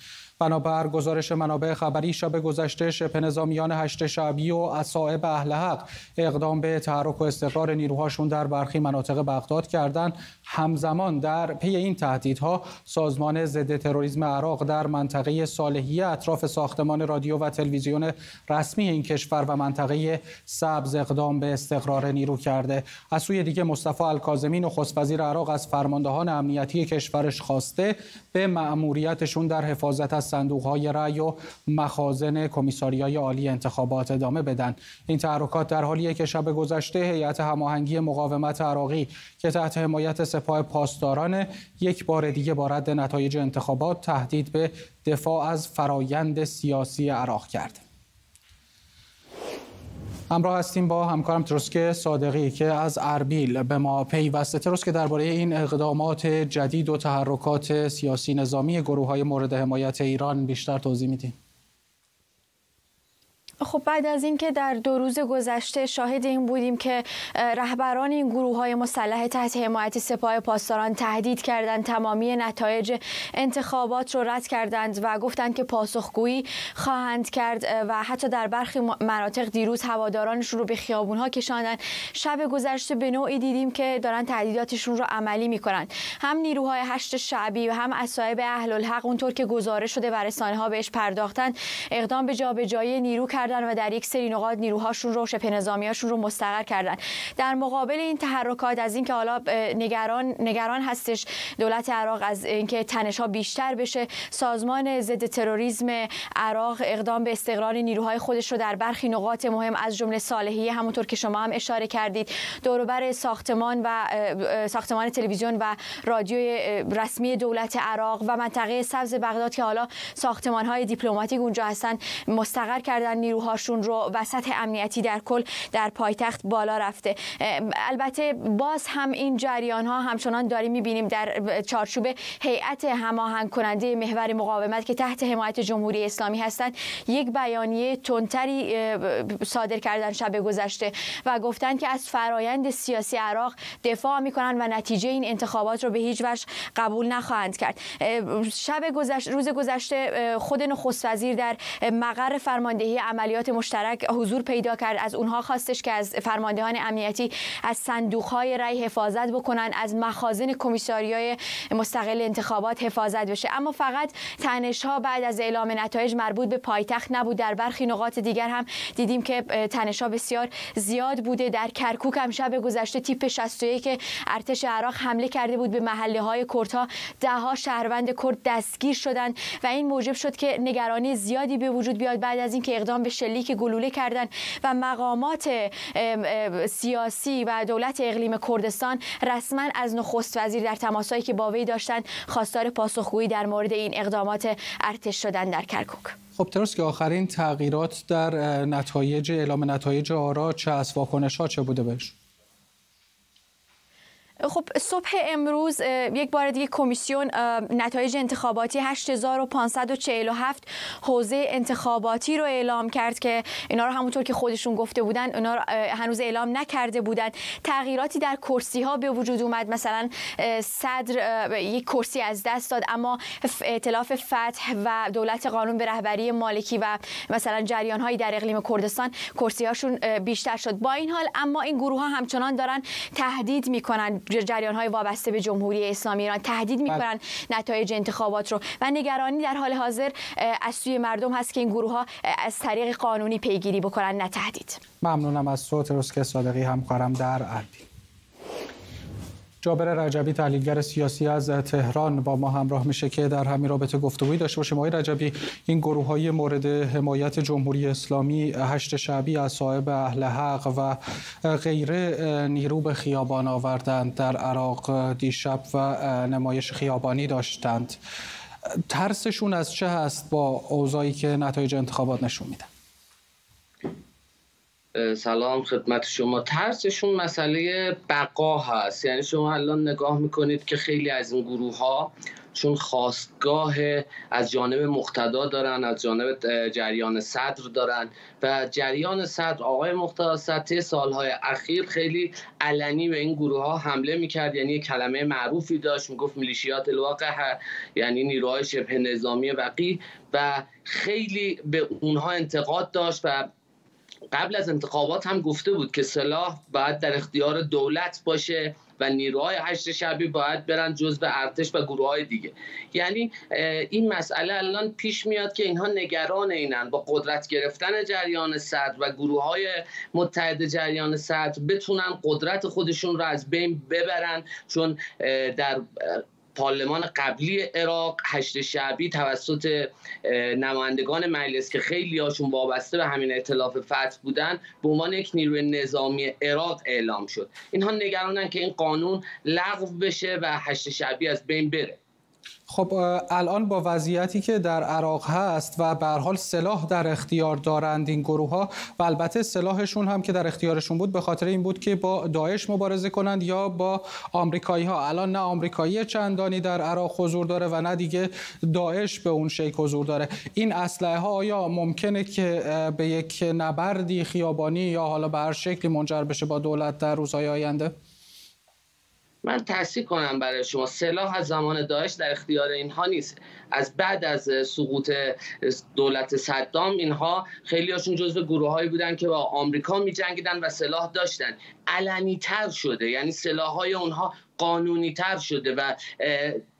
بنابر گزارش منابع خبری شب گذشته شبه نظامیان هشت شعبی و اصائب اهل حق اقدام به تحرک و استقرار نیروهاشون در برخی مناطق بغداد کردند. همزمان در پی این تهدیدها سازمان ضد تروریسم عراق در منطقه صالحیه اطراف ساختمان رادیو و تلویزیون رسمی این کشور و منطقه سبز اقدام به استقرار نیرو کرده. از سوی دیگه مصطفی الکاظمی نخست وزیر عراق از فرماندهان امنیتی کشورش خواسته به مأموریتشون در حفاظت از صندوق های رأی و مخازن کمیساریای عالی انتخابات ادامه بدن این تحرکات در حالیه که شب گذشته هیئت هماهنگی مقاومت عراقی که تحت حمایت سپاه پاسداران یک بار دیگه با رد نتایج انتخابات تهدید به دفاع از فرایند سیاسی عراق کرد. همراه هستیم با همکارم تروسک صادقی که از اربیل به ما پیوسته. تروسک درباره این اقدامات جدید و تحرکات سیاسی نظامی گروه های مورد حمایت ایران بیشتر توضیح میدین. خب بعد از اینکه در دو روز گذشته شاهد این بودیم که رهبران این گروه های مسلح تحت حمایت سپاه پاسداران تهدید کردند تمامی نتایج انتخابات رو رد کردند و گفتند که پاسخگویی خواهند کرد و حتی در برخی مناطق دیروز هوادارانشون رو به خیابون ها کشاندن شب گذشته به نوعی دیدیم که دارن تهدیداتشون رو عملی می‌کنن. هم نیروهای هشت شعبی و هم اصایب اهل الحق اونطور که گزارش شده و رسانه ها بهش پرداختن اقدام به جابجایی نیرو کردن و در یک سری نقاط نیروهاشون رو شبه نظامیاشون رو مستقر کردن. در مقابل این تحرکات از اینکه حالا نگران نگران هستش دولت عراق از اینکه تنش ها بیشتر بشه سازمان ضد تروریسم عراق اقدام به استقرار نیروهای خودش رو در برخی نقاط مهم از جمله صالحیه همونطور که شما هم اشاره کردید دوروبر ساختمان و ساختمان تلویزیون و رادیوی رسمی دولت عراق و منطقه سبز بغداد که حالا ساختمان های دیپلماتیک اونجا هستن مستقر کردن نیروهاشون رو و سطح امنیتی در کل در پایتخت بالا رفته. البته باز هم این جریان ها همچنان داریم می‌بینیم در چارچوب هیئت هماهنگ کننده محور مقاومت که تحت حمایت جمهوری اسلامی هستند یک بیانیه تندتری صادر کردن شب گذشته و گفتن که از فرایند سیاسی عراق دفاع می‌کنن و نتیجه این انتخابات رو به هیچ وجه قبول نخواهند کرد. شب گذشته روز گذشته خود نخست وزیر در مقر فرماندهی عملیات مشترک حضور پیدا کرد. از اونها خواستش که از فرماندهان امنیتی از صندوق های رای حفاظت بکنن از مخازن های مستقل انتخابات حفاظت بشه. اما فقط تنش ها بعد از اعلام نتایج مربوط به پایتخت نبود. در برخی نقاط دیگر هم دیدیم که تنش ها بسیار زیاد بوده. در کرکوک هم شب گذشته تیپ 61 که ارتش عراق حمله کرده بود به محله های کردها ده ها شهروند کرد دستگیر شدند و این موجب شد که نگرانی زیادی به وجود بیاد. بعد از اینکه اقدام به شلیک گلوله کردن و مقامات سیاسی و دولت اقلیم کردستان رسما از نخست وزیر در تماسایی که با وی داشتن خواستار پاسخگویی در مورد این اقدامات ارتش شدن در کرکوک. خب ترس که آخرین تغییرات در نتایج اعلام نتایج آرا چه از واکنش ها چه بوده بهش؟ خب صبح امروز یک بار دیگه کمیسیون نتایج انتخاباتی 8547 حوزه انتخاباتی رو اعلام کرد که اینا رو همونطور که خودشون گفته بودن اینا رو هنوز اعلام نکرده بودن. تغییراتی در کرسی ها به وجود اومد. مثلا صدر یک کرسی از دست داد اما ائتلاف فتح و دولت قانون به رهبری مالکی و مثلا جریان هایی در اقلیم کردستان کرسی هاشون بیشتر شد. با این حال اما این گروه ها همچنان دارن تهدید می‌کنن. جریان های وابسته به جمهوری اسلامی ایران تهدید می‌کنن نتایج انتخابات رو. و نگرانی در حال حاضر از سوی مردم هست که این گروه ها از طریق قانونی پیگیری بکنن نه تهدید. ممنونم از صوت روزکه صادقی همکارم در اربیل جابر رجبی تحلیلگر سیاسی از تهران با ما همراه میشه که در همین رابطه گفتگویی داشته باشیم. آقای رجبی این گروه های مورد حمایت جمهوری اسلامی هشت شعبی از صاحب اهل حق و غیره نیرو به خیابان آوردند در عراق دیشب و نمایش خیابانی داشتند. ترسشون از چه هست با اوضاعی که نتایج انتخابات نشون میدن؟ سلام خدمت شما. ترسشون مسئله بقا هست. یعنی شما الان نگاه می‌کنید که خیلی از این گروه ها چون خواستگاه از جانب مقتدا دارن از جانب جریان صدر دارن و جریان صدر آقای مقتدا صدر سالهای اخیر خیلی علنی به این گروه ها حمله می‌کرد. یعنی کلمه معروفی داشت می‌گفت میلیشیات الواقع یعنی نیروهای شبه نظامی وقی و خیلی به اونها انتقاد داشت و قبل از انتخابات هم گفته بود که سلاح باید در اختیار دولت باشه و نیروهای هشت شبی باید برن جزء ارتش و گروه های دیگه. یعنی این مسئله الان پیش میاد که اینها نگران اینن. با قدرت گرفتن جریان صدر و گروه های متحد جریان صدر بتونن قدرت خودشون رو از بین ببرن. چون در پارلمان قبلی عراق هشت شعبی توسط نمایندگان مجلس که خیلی هاشون وابسته به همین اطلاف فتح بودن به عنوان یک نیروی نظامی عراق اعلام شد. اینها نگرانن که این قانون لغو بشه و هشت شعبی از بین بره. خب الان با وضعیتی که در عراق هست و به حال سلاح در اختیار دارند این گروه ها و البته سلاحشون هم که در اختیارشون بود به خاطر این بود که با داعش مبارزه کنند یا با آمریکایی ها الان نه آمریکایی چندانی در عراق حضور داره و نه دیگه داعش به اون شکل حضور داره. این اسلحه ها آیا ممکنه که به یک نبردی خیابانی یا حالا به هر شکلی منجر بشه با دولت در روزهای آینده؟ من تصدیق کنم برای شما سلاح از زمان داعش در اختیار اینها نیست. از بعد از سقوط دولت صدام اینها خیلی هاشون جزو گروه هایی بودن که با آمریکا می جنگیدن و سلاح داشتن. علنی تر شده یعنی سلاح های اونها قانونی تر شده و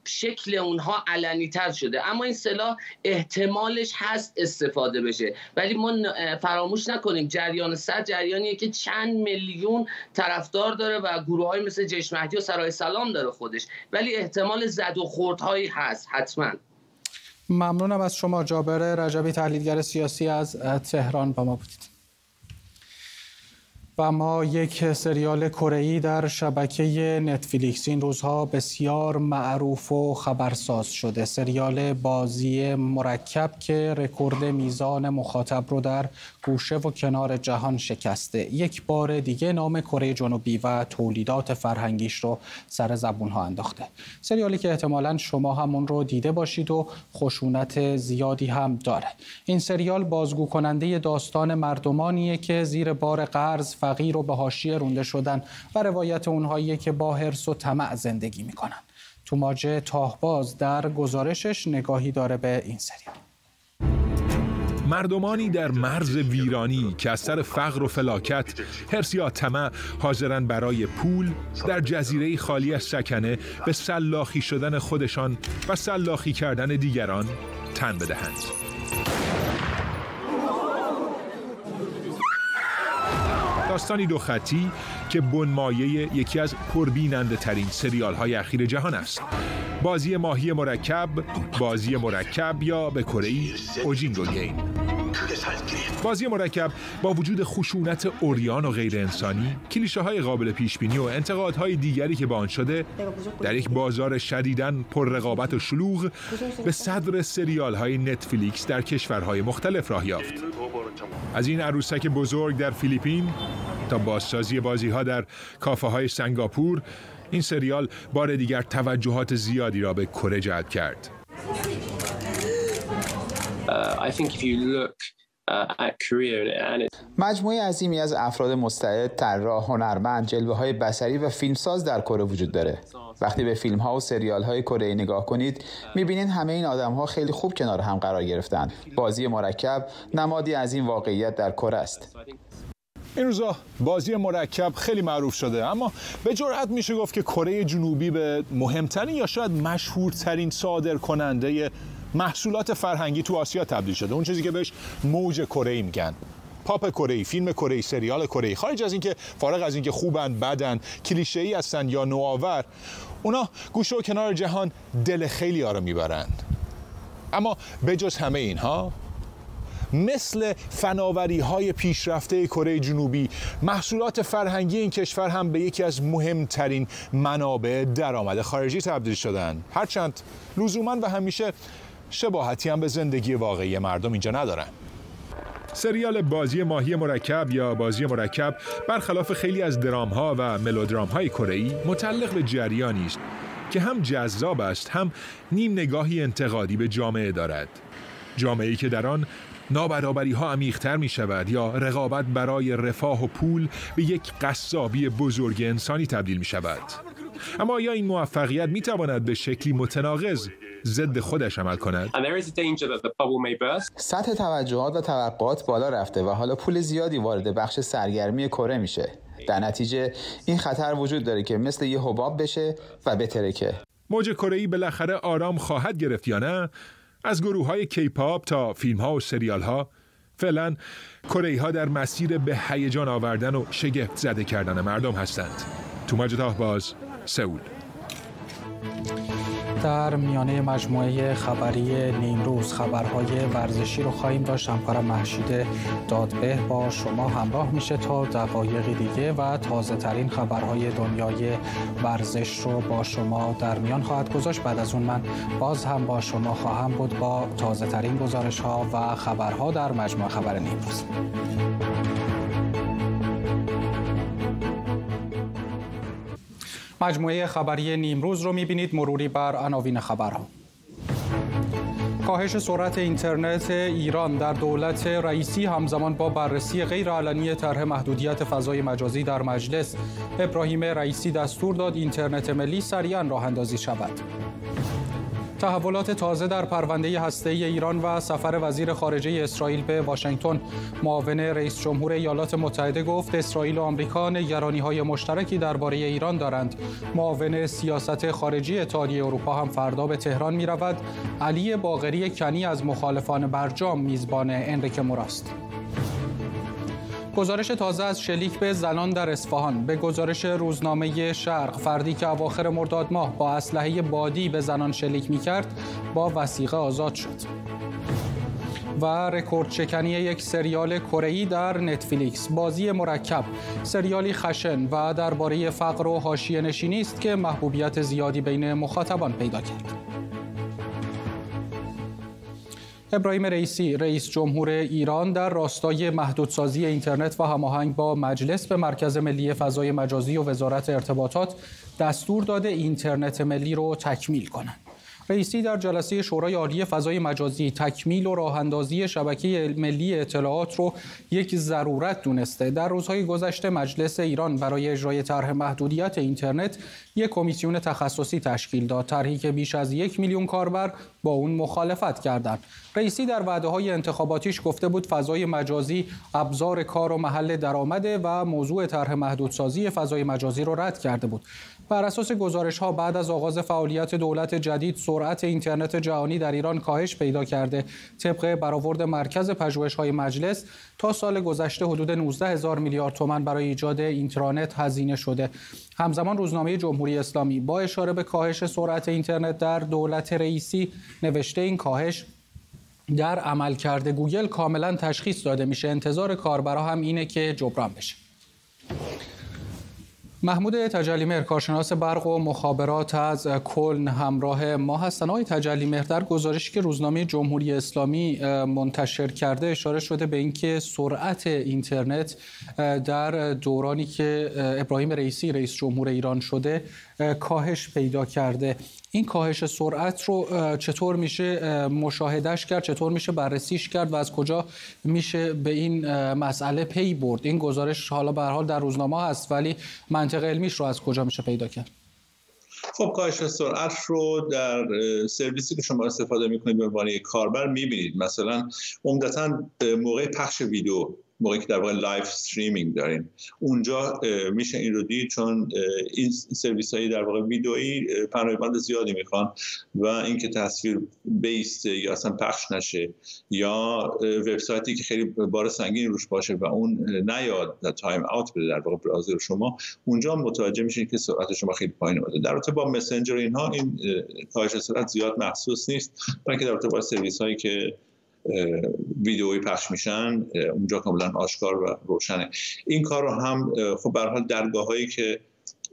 شکل اونها علنی تر شده. اما این سلاح احتمالش هست استفاده بشه. ولی ما فراموش نکنیم جریان صد جریانیه که چند میلیون طرفدار داره و گروه های مثل جشن مهدی و سرای سلام داره خودش. ولی احتمال زد و خوردهایی هست حتما. ممنونم از شما جابر رجبی تحلیلگر سیاسی از تهران با ما بودید. و ما یک سریال کره‌ای در شبکه نتفلیکس. این روزها بسیار معروف و خبرساز شده. سریال بازی مرکب که رکورد میزان مخاطب رو در گوشه و کنار جهان شکسته. یک بار دیگه نام کره جنوبی و تولیدات فرهنگیش رو سر زبون ها انداخته. سریالی که احتمالا شما همون رو دیده باشید و خشونت زیادی هم داره. این سریال بازگو کننده داستان مردمانیه که زیر بار قرض فقیر و به حاشیه رونده شدن و روایت اونهایی که با حرس و طمع زندگی می‌کنن. توماجه تاهباز در گزارشش نگاهی داره به این سریال مردمانی در مرز ویرانی که از سر فقر و فلاکت حرس یا طمع حاضرن برای پول در جزیره خالی از سکنه به سلاخی شدن خودشان و سلاخی کردن دیگران تن بدهند. داستانی دو خطی که بنمایه یکی از پربیننده ترین سریال های اخیر جهان است. بازی ماهی مرکب بازی مرکب یا به کره اوجینگو گیم. بازی مرکب با وجود خشونت اوریان و غیر انسانی کلیشه های قابل پیش بینی و انتقادهای دیگری که با آن شده در یک بازار شدیدن پر رقابت و شلوغ به صدر سریال های نتفلیکس در کشورهای مختلف راه یافت. از این عروسک بزرگ در فیلیپین تا بازسازی بازی ها در کافه های سنگاپور این سریال بار دیگر توجهات زیادی را به کره جلب کرد. مجموعه عظیمی از افراد مستعد، طراح، هنرمند، جلوه های بصری و فیلمساز در کره وجود داره. وقتی به فیلم ها و سریال های کره نگاه کنید می‌بینید همه این آدم ها خیلی خوب کنار هم قرار گرفتن. بازی مرکب نمادی از این واقعیت در کره است. این روزا بازی مرکب خیلی معروف شده اما به جرأت میشه گفت که کره جنوبی به مهمترین یا شاید مشهورترین صادر کننده محصولات فرهنگی تو آسیا تبدیل شده. اون چیزی که بهش موج کره میگن. پاپ کره فیلم کره سریال کره خارج از اینکه فارغ از اینکه خوبن بدن کلیشه ای هستن یا نوآور اونا گوشه و کنار جهان دل خیلی ها رو می‌برند. اما بجز همه اینها مثل فناوری های پیشرفته کره جنوبی. محصولات فرهنگی این کشور هم به یکی از مهمترین منابع درآمد خارجی تبدیل شدن. هرچند لزوما و همیشه شباهتی هم به زندگی واقعی مردم اینجا ندارن. سریال بازی ماهی مرکب یا بازی مرکب برخلاف خیلی از درام ها و ملودرام های کره متعلق به جریانی است که هم جذاب است هم نیم نگاهی انتقادی به جامعه دارد. جامعه‌ای که در آن نابرابری ها عمیقتر می شود یا رقابت برای رفاه و پول به یک قصابی بزرگ انسانی تبدیل می شود اما یا این موفقیت می تواند به شکلی متناقض ضد خودش عمل کند؟ سطح توجهات و توقعات بالا رفته و حالا پول زیادی وارد بخش سرگرمی کره میشه. در نتیجه این خطر وجود داره که مثل یه حباب بشه و بترکه. موج کره بالاخره آرام خواهد گرفت یا نه؟ از گروه های کیپاپ تا فیلم ها و سریال ها فعلا کره ها در مسیر به هیجان آوردن و شگفت زده کردن مردم هستند. توماج باز سئول. در میانه مجموعه خبری نیمروز خبرهای ورزشی رو خواهیم داشت. همکارم محشید دادبه با شما همراه میشه تا دقایقی دیگه و تازه ترین خبرهای دنیای ورزش رو با شما در میان خواهد گذاشت. بعد از اون من باز هم با شما خواهم بود با تازه ترین گزارش ها و خبرها در مجموعه خبر نیمروز. مجموعه خبری نیمروز رو می‌بینید. مروری بر عناوین خبرها. کاهش سرعت اینترنت ایران در دولت رئیسی همزمان با بررسی غیرعلنی طرح محدودیت فضای مجازی در مجلس. ابراهیم رئیسی دستور داد اینترنت ملی سریعا راه اندازی شود. تحولات تازه در پرونده هسته ایران و سفر وزیر خارجه اسرائیل به واشنگتن. معاون رئیس جمهور ایالات متحده گفت اسرائیل و آمریکا نگرانی های مشترکی درباره ایران دارند. معاون سیاست خارجی اتحادیه اروپا هم فردا به تهران می رود علی باغری کنی از مخالفان برجام میزبان انریک موراست گزارش تازه از شلیک به زنان در اصفهان به گزارش روزنامه شرق فردی که اواخر مرداد ماه با اسلحه بادی به زنان شلیک می کرد با وسیقه آزاد شد. و رکورد شکنی یک سریال کره‌ای در نتفلیکس. بازی مرکب سریالی خشن و درباره فقر و حاشیه نشینی است که محبوبیت زیادی بین مخاطبان پیدا کرد. ابراهیم رئیسی رئیس جمهور ایران در راستای محدودسازی اینترنت و هماهنگ با مجلس به مرکز ملی فضای مجازی و وزارت ارتباطات دستور داده اینترنت ملی رو تکمیل کنند. رئیسی در جلسه شورای عالی فضای مجازی تکمیل و راه اندازی شبکه ملی اطلاعات رو یک ضرورت دونسته در روزهای گذشته مجلس ایران برای اجرای طرح محدودیت اینترنت یک کمیسیون تخصصی تشکیل داد طرحی که بیش از یک میلیون کاربر با اون مخالفت کردند رئیسی در وعده های انتخاباتیش گفته بود فضای مجازی ابزار کار و محل درآمده و موضوع طرح محدودسازی فضای مجازی رو رد کرده بود. بر اساس گزارش ها بعد از آغاز فعالیت دولت جدید سرعت اینترنت جهانی در ایران کاهش پیدا کرده. طبق برآورد مرکز پژوهش های مجلس تا سال گذشته حدود 19 هزار میلیارد تومان برای ایجاد اینترنت هزینه شده. همزمان روزنامه جمهوری اسلامی با اشاره به کاهش سرعت اینترنت در دولت رئیسی نوشته این کاهش در عملکرد گوگل کاملا تشخیص داده میشه. انتظار کاربرا هم اینه که جبران بشه. محمود تجلی کارشناس برق و مخابرات از کلن همراه ما هستن. آقای تجلی مهر در گزارشی که روزنامه جمهوری اسلامی منتشر کرده اشاره شده به اینکه سرعت اینترنت در دورانی که ابراهیم رئیسی رئیس جمهور ایران شده کاهش پیدا کرده. این کاهش سرعت رو چطور میشه مشاهدهش کرد چطور میشه بررسیش کرد و از کجا میشه به این مسئله پی برد؟ این گزارش حالا به حال در روزنامه هست ولی منطق علمیش رو از کجا میشه پیدا کرد؟ خب کاهش سرعت رو در سرویسی که شما استفاده می‌کنید به عنوان کاربر می‌بینید. مثلا عمدتا موقع پخش ویدیو موقعی که در واقع live streaming داریم. اونجا میشه این رو دید چون این سرویس هایی در واقع ویدئویی پهنای باند زیادی می‌خوان و اینکه تصویر بایسته یا اصلا پخش نشه یا وبسایتی که خیلی بار سنگین روش باشه و اون نیاد timeout بده در واقع browser شما اونجا متوجه میشین که سرعت شما خیلی پایین اومده. در رابطه با مسنجر اینها این کاهش سرعت زیاد محسوس نیست. بلکه در رابطه با سرویس هایی که ویدئویی پخش میشن اونجا کاملا آشکار و روشنه. این کار رو هم خب به حال درگاه هایی که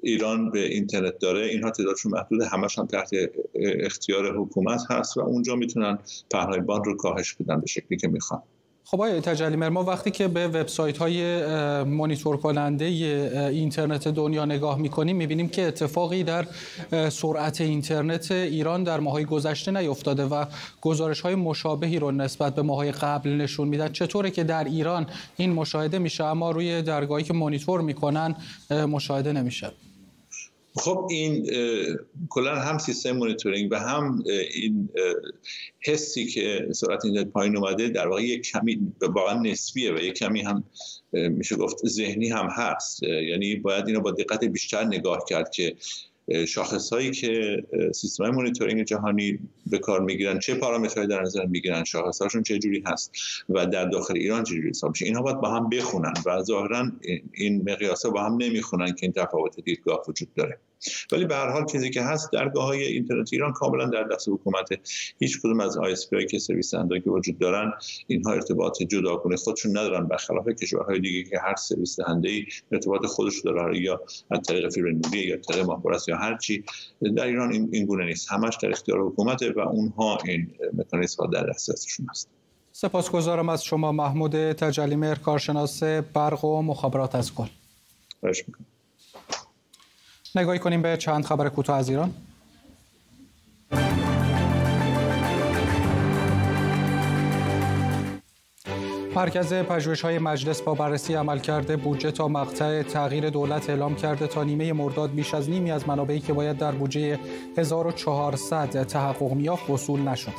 ایران به اینترنت داره اینها تعدادشون محدود همش هم تحت اختیار حکومت هست و اونجا می‌تونن پهنای رو کاهش بدن به شکلی که می‌خوان. خب آقای تجلی ما وقتی که به وبسایت های مانیتور کننده اینترنت دنیا نگاه می‌کنیم می‌بینیم که اتفاقی در سرعت اینترنت ایران در ماهای گذشته نیفتاده و گزارش های مشابهی رو نسبت به ماهای قبل نشون میدن چطوره که در ایران این مشاهده میشه اما روی درگاهی که مانیتور می‌کنن مشاهده نمیشه؟ خب این کلا هم سیستم مونیتورینگ و هم این حسی که سرعت اینترنت پایین اومده در واقع یک کمی واقعا نسبیه و یک کمی هم میشه گفت ذهنی هم هست. یعنی باید اینو با دقت بیشتر نگاه کرد که شاخص هایی که سیستم های مونیتورینگ جهانی به کار می‌گیرن چه پارامترهایی در نظر می‌گیرن شاخص هاشون چه جوری هست و در داخل ایران چه جوری حساب میشه. اینها باید با هم بخونن و ظاهرا این مقیاسه با هم نمی‌خونن که این تفاوت دیدگاه وجود داره. ولی به هر حال چیزی که هست درگاه های اینترنت ایران کاملا در دست حکومت هیچ کدوم از ISP که سرویس دهنده که وجود دارن اینها ارتباط جداگانه خودشون ندارن. برخلاف کشورهای دیگه که هر سرویس دهنده ای ارتباط خودش داره. یا از طریق فیبر نوری یا طریق ماهواره‌ای یا هر چی. در ایران این, این گونه نیست. همش در اختیار حکومت و اونها این مکانیزم در دسترسشون هست. سپاسگزارم از شما محمود تجلیمر کارشناس برق و مخابرات از کل نگاهی کنیم به چند خبر کوتاه از ایران. مرکز های مجلس با بررسی عملکرد بودجه تا مقطع تغییر دولت اعلام کرده تا نیمه مرداد بیش از نیمی از منابعی که باید در بودجه 1400 تحقق میافت وصول نشده.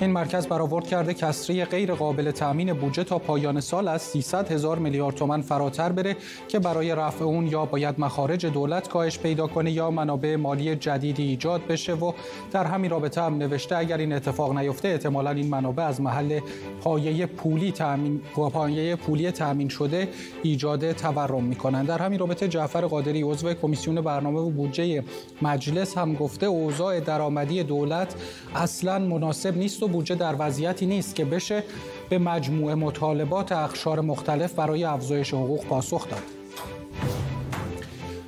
این مرکز برآورد کرده کسری غیر قابل تأمین بودجه تا پایان سال از 300 هزار میلیارد تومان فراتر بره که برای رفع اون یا باید مخارج دولت کاهش پیدا کنه یا منابع مالی جدیدی ایجاد بشه و در همین رابطه هم نوشته اگر این اتفاق نیفته احتمالا این منابع از محل پایه پولی تأمین پایه پولی تأمین شده ایجاد تورم می‌کنن در همین رابطه جعفر قادری عضو کمیسیون برنامه و بودجه مجلس هم گفته اوضاع درآمدی دولت اصلا مناسب نیست و بودجه در وضعیتی نیست که بشه به مجموعه مطالبات اخشار مختلف برای افزایش حقوق پاسخ داد.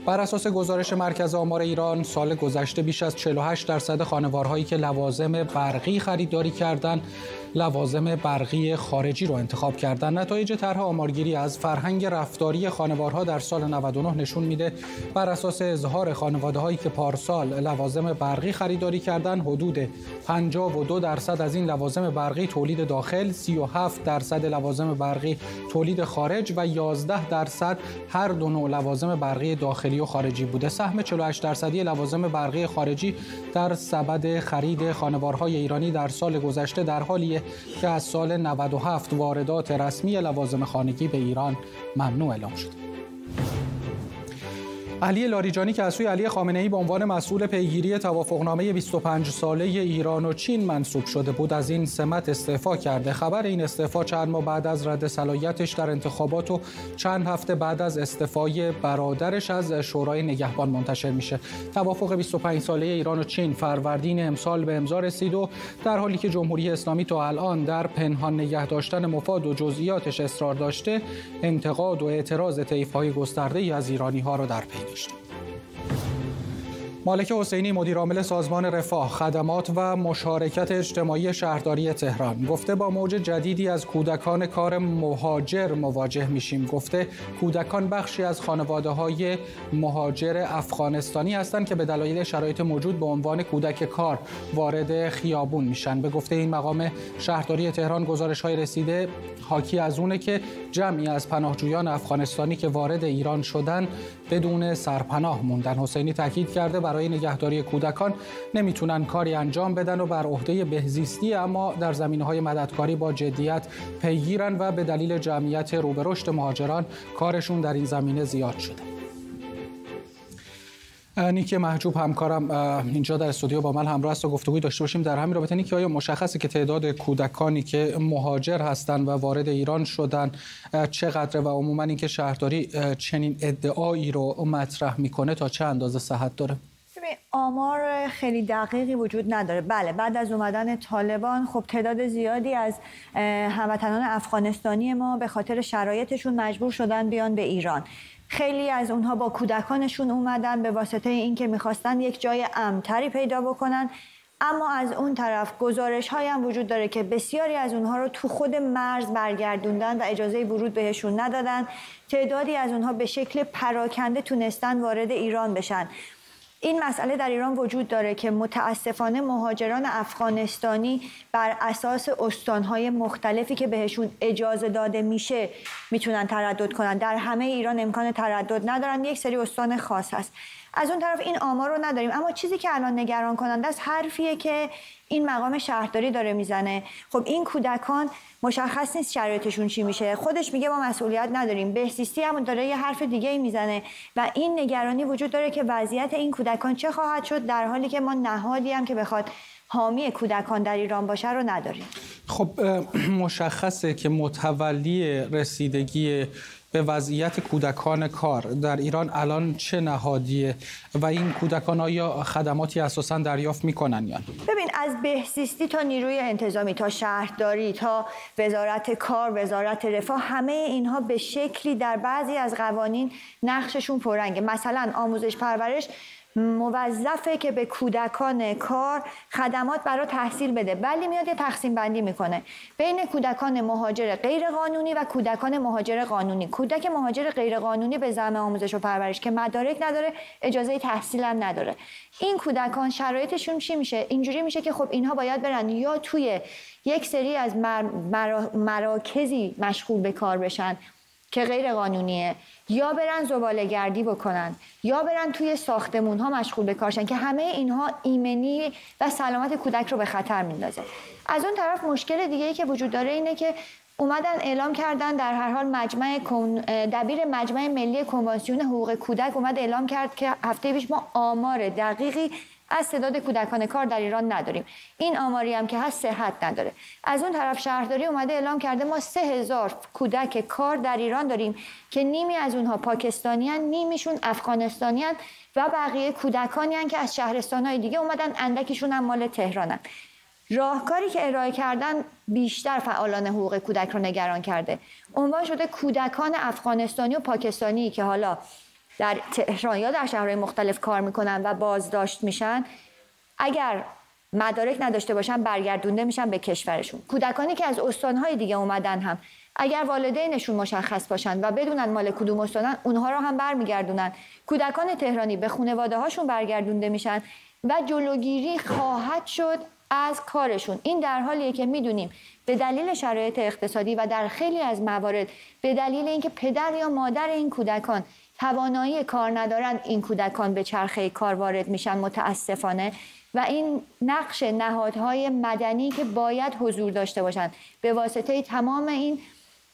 بر اساس گزارش مرکز آمار ایران سال گذشته بیش از 48 درصد خانوارهایی که لوازم برقی خریداری کردند لوازم برقی خارجی رو انتخاب کردن. نتایج طرح آمارگیری از فرهنگ رفتاری خانوارها در سال 99 نشون میده. بر اساس اظهار خانواده هایی که پارسال لوازم برقی خریداری کردن حدود 52 درصد از این لوازم برقی تولید داخل 37 درصد لوازم برقی تولید خارج و 11 درصد هر دو نوع لوازم برقی داخلی و خارجی بوده. سهم 48 درصدی لوازم برقی خارجی در سبد خرید خانوارهای ایرانی در سال گذشته در حالی که از سال 97 واردات رسمی لوازم خانگی به ایران ممنوع اعلام شد. علی لاریجانی که از سوی علی خامنه ای به عنوان مسئول پیگیری توافقنامه 25 ساله ایران و چین منصوب شده بود از این سمت استعفا کرده. خبر این استعفا چند ماه بعد از رد صلاحیتش در انتخابات و چند هفته بعد از استعفای برادرش از شورای نگهبان منتشر میشه. توافق 25 ساله ایران و چین فروردین امسال به امضا رسید و در حالی که جمهوری اسلامی تا الان در پنهان نگه داشتن مفاد و جزئیاتش اصرار داشته انتقاد و اعتراض طیف‌های گسترده از ایرانی ها را در پی داشتیم مالک حسینی مدیرعامل سازمان رفاه خدمات و مشارکت اجتماعی شهرداری تهران. گفته با موج جدیدی از کودکان کار مهاجر مواجه میشیم. گفته کودکان بخشی از خانواده های مهاجر افغانستانی هستند که به دلایل شرایط موجود به عنوان کودک کار وارد خیابون میشن. به گفته این مقام شهرداری تهران گزارش های رسیده حاکی از اونه که جمعی از پناهجویان افغانستانی که وارد ایران شدن بدون سرپناه موندن. حسینی تاکید کرده برای نگهداری کودکان نمی‌تونن کاری انجام بدن و بر عهده بهزیستی اما در زمینه های مددکاری با جدیت پیگیرن و به دلیل جمعیت روبرشت مهاجران کارشون در این زمینه زیاد شده. نیکی محجوب همکارم اینجا در استودیو با من همراه است و گفتگوی داشته باشیم. در همین رابطه نیکی آیا مشخصه که تعداد کودکانی که مهاجر هستند و وارد ایران شدن چقدره و عموما اینکه شهرداری چنین ادعایی رو مطرح می‌کنه تا چه اندازه صحت داره؟ آمار خیلی دقیقی وجود نداره. بله بعد از اومدن طالبان خب تعداد زیادی از هموطنان افغانستانی ما به خاطر شرایطشون مجبور شدن بیان به ایران. خیلی از اونها با کودکانشون اومدن به واسطه اینکه می‌خواستن یک جای امتری پیدا بکنن. اما از اون طرف گزارش هم وجود داره که بسیاری از اونها رو تو خود مرز برگردوندن و اجازه ورود بهشون ندادن. تعدادی از اونها به شکل پراکنده تونستن وارد ایران بشن. این مسئله در ایران وجود داره که متاسفانه مهاجران افغانستانی بر اساس استانهای مختلفی که بهشون اجازه داده میشه می‌تونن تردد کنن. در همه ایران امکان تردد ندارن. یک سری استان خاص هست. از اون طرف این آمار رو نداریم. اما چیزی که الان نگران کننده است حرفیه که این مقام شهرداری داره می‌زنه. خب این کودکان مشخص نیست شرایطشون چی میشه. خودش میگه ما مسئولیت نداریم. بهسیستی هم داره یه حرف دیگه می‌زنه و این نگرانی وجود داره که وضعیت این کودکان چه خواهد شد در حالی که ما نهادی هم که بخواد حامی کودکان در ایران باشه رو نداریم. خب مشخصه که متولی رسیدگی به وضعیت کودکان کار در ایران الان چه نهادیه و این کودکان آیا خدماتی اساسا دریافت می‌کنن یا ببین از بهزیستی تا نیروی انتظامی تا شهرداری تا وزارت کار وزارت رفاه همه اینها به شکلی در بعضی از قوانین نقششون پررنگه. مثلا آموزش پرورش موظفه که به کودکان کار خدمات برای تحصیل بده. ولی میاد یه تقسیم بندی می‌کنه بین کودکان مهاجر غیر قانونی و کودکان مهاجر قانونی. کودک مهاجر غیر قانونی به زعم آموزش و پرورش که مدارک نداره اجازه تحصیل هم نداره. این کودکان شرایطشون چی میشه؟ اینجوری میشه که خب اینها باید برن یا توی یک سری از مراکزی مشغول به کار بشن که غیر قانونیه یا برن زباله گردی بکنن یا برن توی ساختمون ها مشغول به که همه اینها ایمنی و سلامت کودک رو به خطر میندازه. از اون طرف مشکل دیگه ای که وجود داره اینه که اومدن اعلام کردن در هر حال مجمع دبیر مجمع ملی کنوانسیون حقوق کودک اومد اعلام کرد که هفته پیش ما آمار دقیقی از تعداد کودکان کار در ایران نداریم. این آماری هم که هست صحت نداره. از اون طرف شهرداری اومده اعلام کرده ما سه هزار کودک کار در ایران داریم که نیمی از اونها پاکستانیان نیمیشون افغانستانیان و بقیه کودکانی که از شهرستانهای دیگه اومدن اندکیشون هم مال تهرانن. راهکاری که ارائه کردن بیشتر فعالان حقوق کودک رو نگران کرده. عنوان شده کودکان افغانستانی و پاکستانی که حالا در تهران یا در شهرهای مختلف کار می‌کنن و بازداشت میشن اگر مدارک نداشته باشن برگردونده میشن به کشورشون. کودکانی که از استانهای دیگه اومدن هم اگر والدینشون مشخص باشن و بدونن مال کدوم استانن اونها رو هم برمیگردونن. کودکان تهرانی به خانواده هاشون برگردونده میشن و جلوگیری خواهد شد از کارشون. این در حالیه که می‌دونیم به دلیل شرایط اقتصادی و در خیلی از موارد به دلیل اینکه پدر یا مادر این کودکان توانایی کار ندارن این کودکان به چرخه کار وارد میشن متاسفانه. و این نقش نهادهای مدنی که باید حضور داشته باشند به واسطه تمام این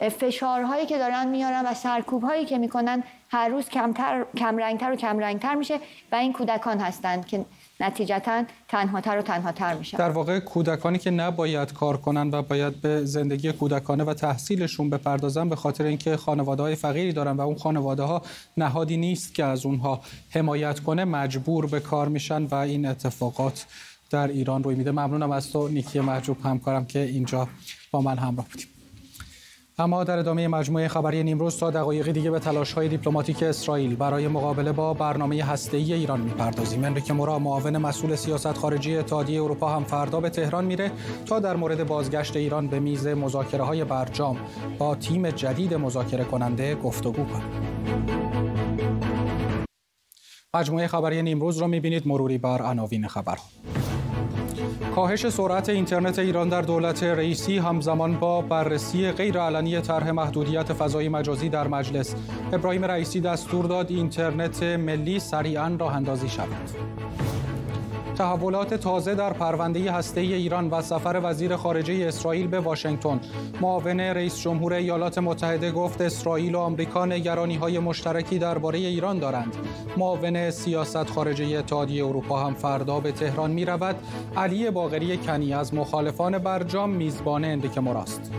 فشارهایی که دارن میارن و سرکوبهایی که می‌کنن هر روز کمتر کمرنگتر و کمرنگتر میشه و این کودکان هستند که نتیجتا تنهاتر و تنهاتر میشن. در واقع کودکانی که نباید کار کنن و باید به زندگی کودکانه و تحصیلشون بپردازن به خاطر اینکه خانواده های فقیری دارن و اون خانواده ها نهادی نیست که از اونها حمایت کنه مجبور به کار میشن و این اتفاقات در ایران روی میده. ممنونم از تو نیکی محجوب همکارم که اینجا با من همراه بودیم. اما در ادامه مجموعه خبری نیمروز تا دقایقی دیگه به های دیپلماتیک اسرائیل برای مقابله با برنامه هسته‌ای ایران می‌پردازیم. انریک مورا معاون مسئول سیاست خارجی اتحادیه اروپا هم فردا به تهران میره تا در مورد بازگشت ایران به میز مذاکره های برجام با تیم جدید مذاکره کننده گفتگو کنه. مجموعه خبری نیمروز را می‌بینید مروری بر عناوین خبرها. کاهش سرعت اینترنت ایران در دولت رئیسی همزمان با بررسی غیرعلنی طرح محدودیت فضای مجازی در مجلس. ابراهیم رئیسی دستور داد اینترنت ملی سریعا راه اندازی شود. تحولات تازه در پرونده هسته ایران و سفر وزیر خارجه اسرائیل به واشنگتن. معاون رئیس جمهور ایالات متحده گفت اسرائیل و آمریکا نگرانی های مشترکی درباره ایران دارند. معاون سیاست خارجه اتحادیه اروپا هم فردا به تهران می رود علی باقری کنی از مخالفان برجام میزبان انریک موراست.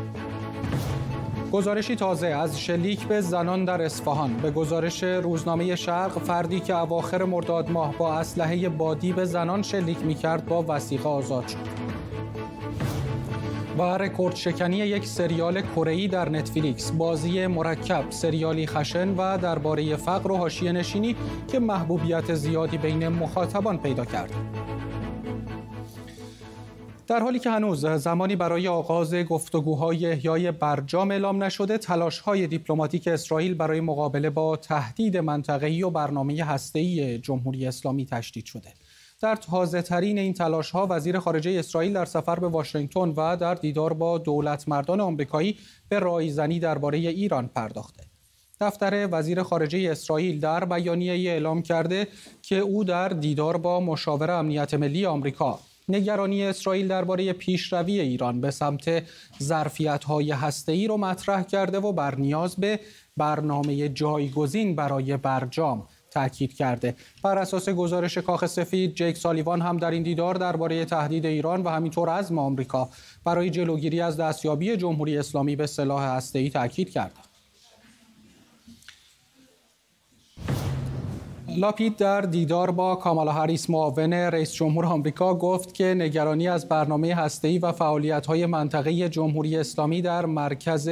گزارشی تازه از شلیک به زنان در اصفهان. به گزارش روزنامه شرق فردی که اواخر مرداد ماه با اسلحه بادی به زنان شلیک می کرد با وثیقه آزاد شد. و رکورد شکنی یک سریال کره‌ای در نتفلیکس. بازی مرکب سریالی خشن و درباره فقر و حاشیه نشینی که محبوبیت زیادی بین مخاطبان پیدا کرد. در حالی که هنوز زمانی برای آغاز گفتگوهای احیای برجام اعلام نشده تلاش‌های دیپلماتیک اسرائیل برای مقابله با تهدید منطقه‌ای و برنامه هسته‌ای جمهوری اسلامی تشدید شده در تازه ترین این تلاش ها وزیر خارجه اسرائیل در سفر به واشنگتن و در دیدار با دولت مردان آمریکایی به رایزنی درباره ایران پرداخته. دفتر وزیر خارجه اسرائیل در بیانیه اعلام کرده که او در دیدار با مشاور امنیت ملی آمریکا نگرانی اسرائیل درباره پیشروی ایران به سمت ظرفیت‌های هسته‌ای رو مطرح کرده و بر نیاز به برنامه جایگزین برای برجام تاکید کرده. بر اساس گزارش کاخ سفید جیک سالیوان هم در این دیدار درباره تهدید ایران و همینطور عزم آمریکا برای جلوگیری از دستیابی جمهوری اسلامی به سلاح هسته‌ای تاکید کرد. لاپید در دیدار با کامالا هریس معاون رئیس جمهور آمریکا گفت که نگرانی از برنامه هسته‌ای و فعالیت‌های منطقه جمهوری اسلامی در مرکز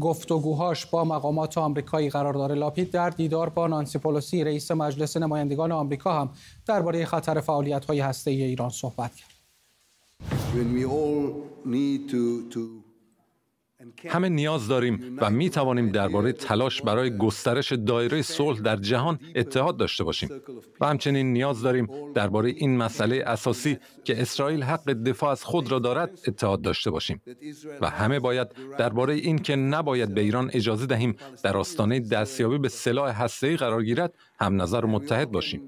گفتگوهاش با مقامات آمریکایی قرار داره لاپید در دیدار با نانسی پولوسی رئیس مجلس نمایندگان آمریکا هم درباره خطر فعالیت‌های هسته‌ای ایران صحبت کرد. همه نیاز داریم و می توانیم درباره تلاش برای گسترش دایره صلح در جهان اتحاد داشته باشیم و همچنین نیاز داریم درباره این مسئله اساسی که اسرائیل حق دفاع از خود را دارد اتحاد داشته باشیم و همه باید درباره این که نباید به ایران اجازه دهیم در آستانه دستیابی به سلاح هسته‌ای قرار گیرد هم نظر متحد باشیم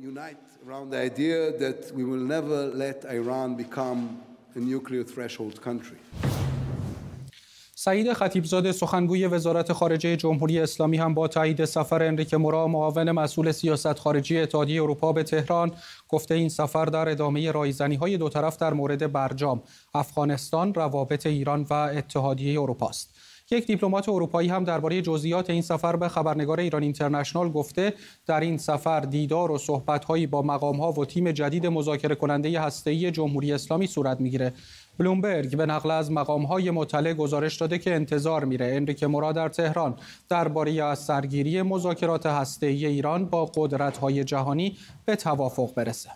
سعید خطیبزاده سخنگوی وزارت خارجه جمهوری اسلامی هم با تایید سفر انریک مورا معاون مسئول سیاست خارجی اتحادیه اروپا به تهران گفته این سفر در ادامه رایزنی های دو طرف در مورد برجام افغانستان روابط ایران و اتحادیه اروپا است. یک دیپلمات اروپایی هم درباره جزئیات این سفر به خبرنگار ایران اینترنشنال گفته در این سفر دیدار و صحبت‌هایی با مقام‌ها و تیم جدید مذاکره کننده هسته‌ای جمهوری اسلامی صورت می‌گیره. بلومبرگ به نقل از مقام‌های مطلع گزارش داده که انتظار میره انریک مورا در تهران درباره از سرگیری مذاکرات هسته‌ای ایران با قدرت‌های جهانی به توافق برسه.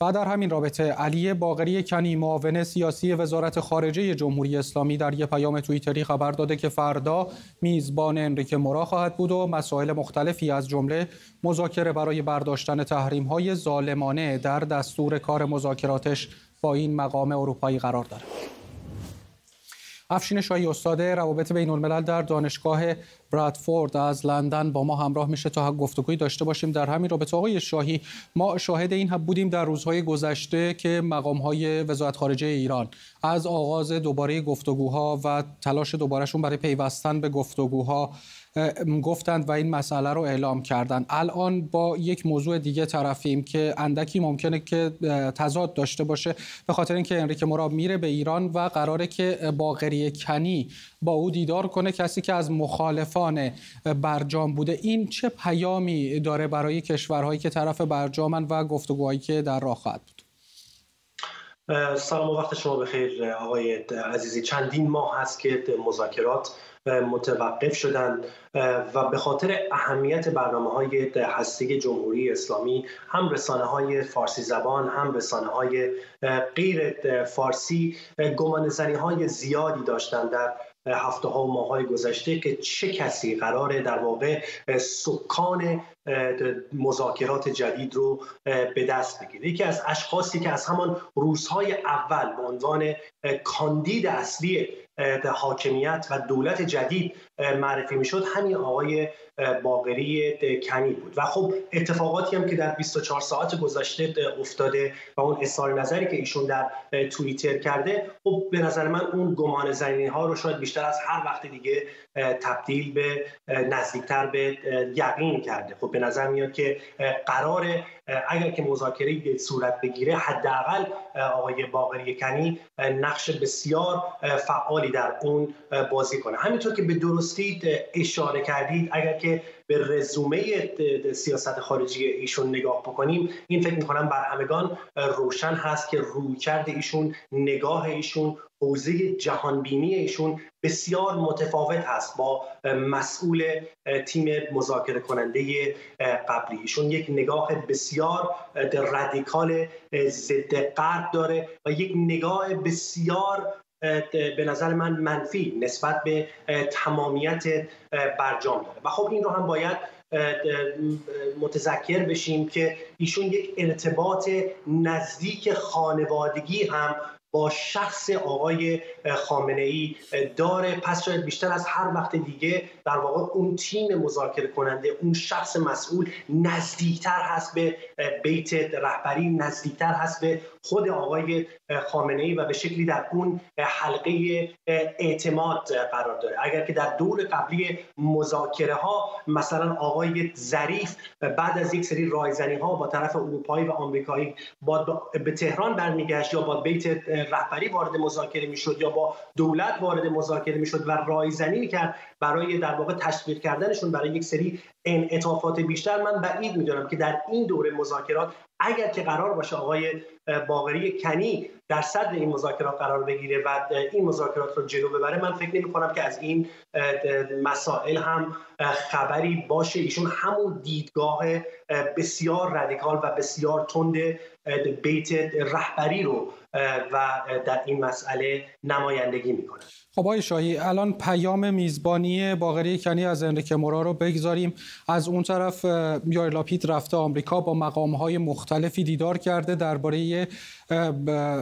و در همین رابطه علی باقری کنی معاون سیاسی وزارت خارجه جمهوری اسلامی در یک پیام توییتری خبر داده که فردا میزبان انریک مورا خواهد بود و مسائل مختلفی از جمله مذاکره برای برداشتن تحریم های ظالمانه در دستور کار مذاکراتش با این مقام اروپایی قرار داره افشین شاهی استاد روابط بین الملل در دانشگاه برادفورد از لندن با ما همراه میشه تا گفتگوی داشته باشیم. در همین رابطه آقای شاهی ما شاهد این هم بودیم در روزهای گذشته که مقام های وزارت خارجه ایران از آغاز دوباره گفتگوها و تلاش دوبارهشون برای پیوستن به گفتگوها گفتند و این مسئله رو اعلام کردند. الان با یک موضوع دیگه طرفیم که اندکی ممکنه که تضاد داشته باشه به خاطر اینکه انریک مراب میره به ایران و قراره که باقری کنی با او دیدار کنه کسی که از مخالفان برجام بوده. این چه پیامی داره برای کشورهایی که طرف برجامن و گفتگوهایی که در راه خواهد بود؟ سلام و وقت شما بخیر آقای عزیزی. چندین ماه هست که مذاکرات متوقف شدند و به خاطر اهمیت برنامه های هسته جمهوری اسلامی هم رسانه های فارسی زبان هم رسانه های غیر فارسی گمانزنی های زیادی داشتند در هفته ها و ماه های گذشته که چه کسی قراره در واقع سکان مذاکرات جدید رو به دست بگیره. یکی از اشخاصی که از همان روزهای اول به عنوان کاندید اصلی حاکمیت و دولت جدید معرفی می‌شد همین آقای باقری کنی بود. و خب اتفاقاتی هم که در 24 ساعت گذشته افتاده و اون اظهار نظری که ایشون در توییتر کرده خب به نظر من اون گمان زنی ها رو شاید بیشتر از هر وقت دیگه تبدیل به نزدیکتر به یقین کرده. خب به نظر میاد که قرار اگر که مذاکره صورت بگیره حداقل آقای باقری کنی نقش بسیار فعالی در اون بازی کنه. همینطور که به درستی اشاره کردید اگر که به رزومه سیاست خارجی ایشون نگاه بکنیم این فکر می‌کنم بر همگان روشن هست که رویکرد ایشون نگاه ایشون حوزه جهانبینی ایشون بسیار متفاوت هست با مسئول تیم مذاکره کننده قبلی. ایشون یک نگاه بسیار رادیکال ضد غرب داره و یک نگاه بسیار به نظر من منفی نسبت به تمامیت برجام داره. و خب این رو هم باید متذکر بشیم که ایشون یک ارتباط نزدیک خانوادگی هم با شخص آقای خامنه ای داره. پس شاید بیشتر از هر وقت دیگه در واقع اون تیم مذاکره کننده اون شخص مسئول نزدیکتر هست به بیت رهبری نزدیکتر هست به خود آقای خامنه ای و به شکلی در اون حلقه اعتماد قرار داره. اگر که در دور قبلی مذاکره ها مثلا آقای ظریف بعد از یک سری رایزنی ها با طرف اروپایی و آمریکایی با به تهران برمیگشت یا با بیت رهبری وارد مذاکره می‌شد یا با دولت وارد مذاکره می‌شد و رایزنی می‌کرد برای در واقع تشویق کردنشون برای یک سری انعطافات بیشتر من بعید می‌دونم که در این دوره مذاکرات اگر که قرار باشه آقای باقری کنی در صدر این مذاکرات قرار بگیره و این مذاکرات رو جلو ببره من فکر نمی کنم که از این مسائل هم خبری باشه. ایشون همون دیدگاه بسیار رادیکال و بسیار تند بیت رهبری رو و در این مسئله نمایندگی می‌کنه. خب آقای شاهی الان پیام میزبانی باقری کنی از انریک مورا رو بگذاریم. از اون طرف یایر لاپیت رفته آمریکا با مقامهای مختلفی دیدار کرده درباره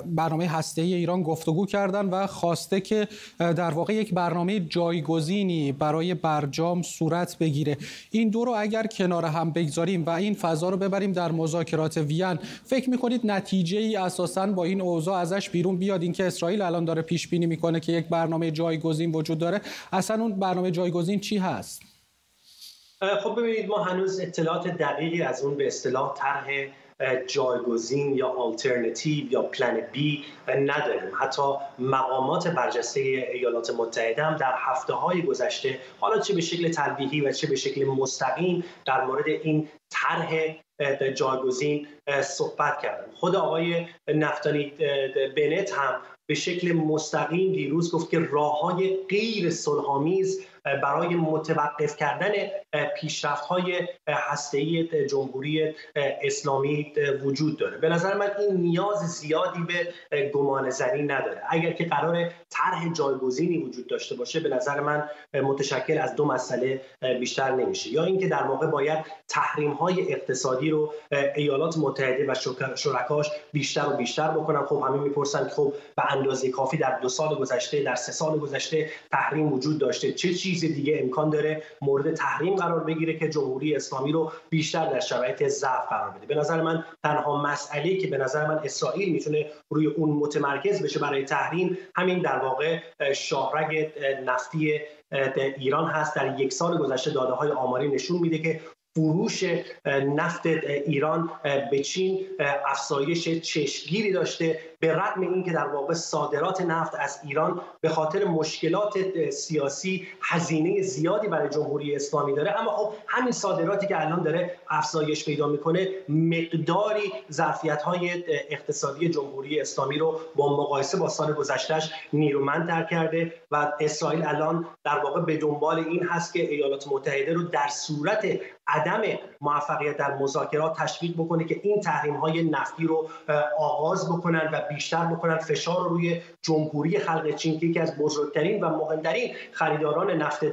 برنامه هسته ایران گفتگو کردن و خواسته که در واقع یک برنامه جایگزینی برای برجام صورت بگیره. این دو رو اگر کنار هم بگذاریم و این فضا رو ببریم در مذاکرات وین فکر می‌کنید نتیجه ای اساسا با این اوضاع ازش بیرون بیاد؟ اینکه اسرائیل الان داره پیش بینی می‌کنه که یک برنامه جایگزین وجود داره. اصلا اون برنامه جایگزین چی هست؟ خب ببینید ما هنوز اطلاعات دقیقی از اون به اصطلاح طرح جایگزین یا آلترنتیو یا پلن بی نداریم. حتی مقامات برجسته ایالات متحده هم در هفته های گذشته حالا چه به شکل تلویحی و چه به شکل مستقیم در مورد این طرح جایگزین صحبت کردن. خود آقای نفتانی بنت هم به شکل مستقیم دیروز گفت که راه های غیر صلحآمیز برای متوقف کردن پیشرفت های هسته‌ای جمهوری اسلامی وجود داره. به نظر من این نیاز زیادی به گمان زنی نداره. اگر که قرار طرح جایگزینی وجود داشته باشه به نظر من متشکل از دو مسئله بیشتر نمیشه. یا اینکه در واقع باید تحریم های اقتصادی رو ایالات متحده و شرکاش بیشتر و بیشتر بکنن. خب همه می‌پرسن خب به اندازه کافی در دو سال گذشته در سه سال گذشته تحریم وجود داشته. چه چیز دیگه امکان داره مورد تحریم قرار بگیره که جمهوری اسلامی رو بیشتر در شرایط ضعف قرار بده. به نظر من تنها مسئله که به نظر من اسرائیل می‌تونه روی اون متمرکز بشه برای تحریم همین در واقع شاهرگ نفتی ایران هست. در یک سال گذشته داده های آماری نشون میده که فروش نفت ایران به چین افزایش چشمگیری داشته به رغم اینکه در واقع صادرات نفت از ایران به خاطر مشکلات سیاسی هزینه زیادی برای جمهوری اسلامی داره. اما خب همین صادراتی که الان داره افزایش پیدا می‌کنه مقداری ظرفیت های اقتصادی جمهوری اسلامی رو با مقایسه با سال گذشتهش نیرومندتر کرده و اسرائیل الان در واقع به دنبال این هست که ایالات متحده رو در صورت عدم موفقیت در مذاکرات تشویق بکنه که این تحریم های نفتی رو آغاز بکنن و بیشتر بکنن. فشار رو روی جمهوری خلق چین که یکی از بزرگترین و مهمترین خریداران نفت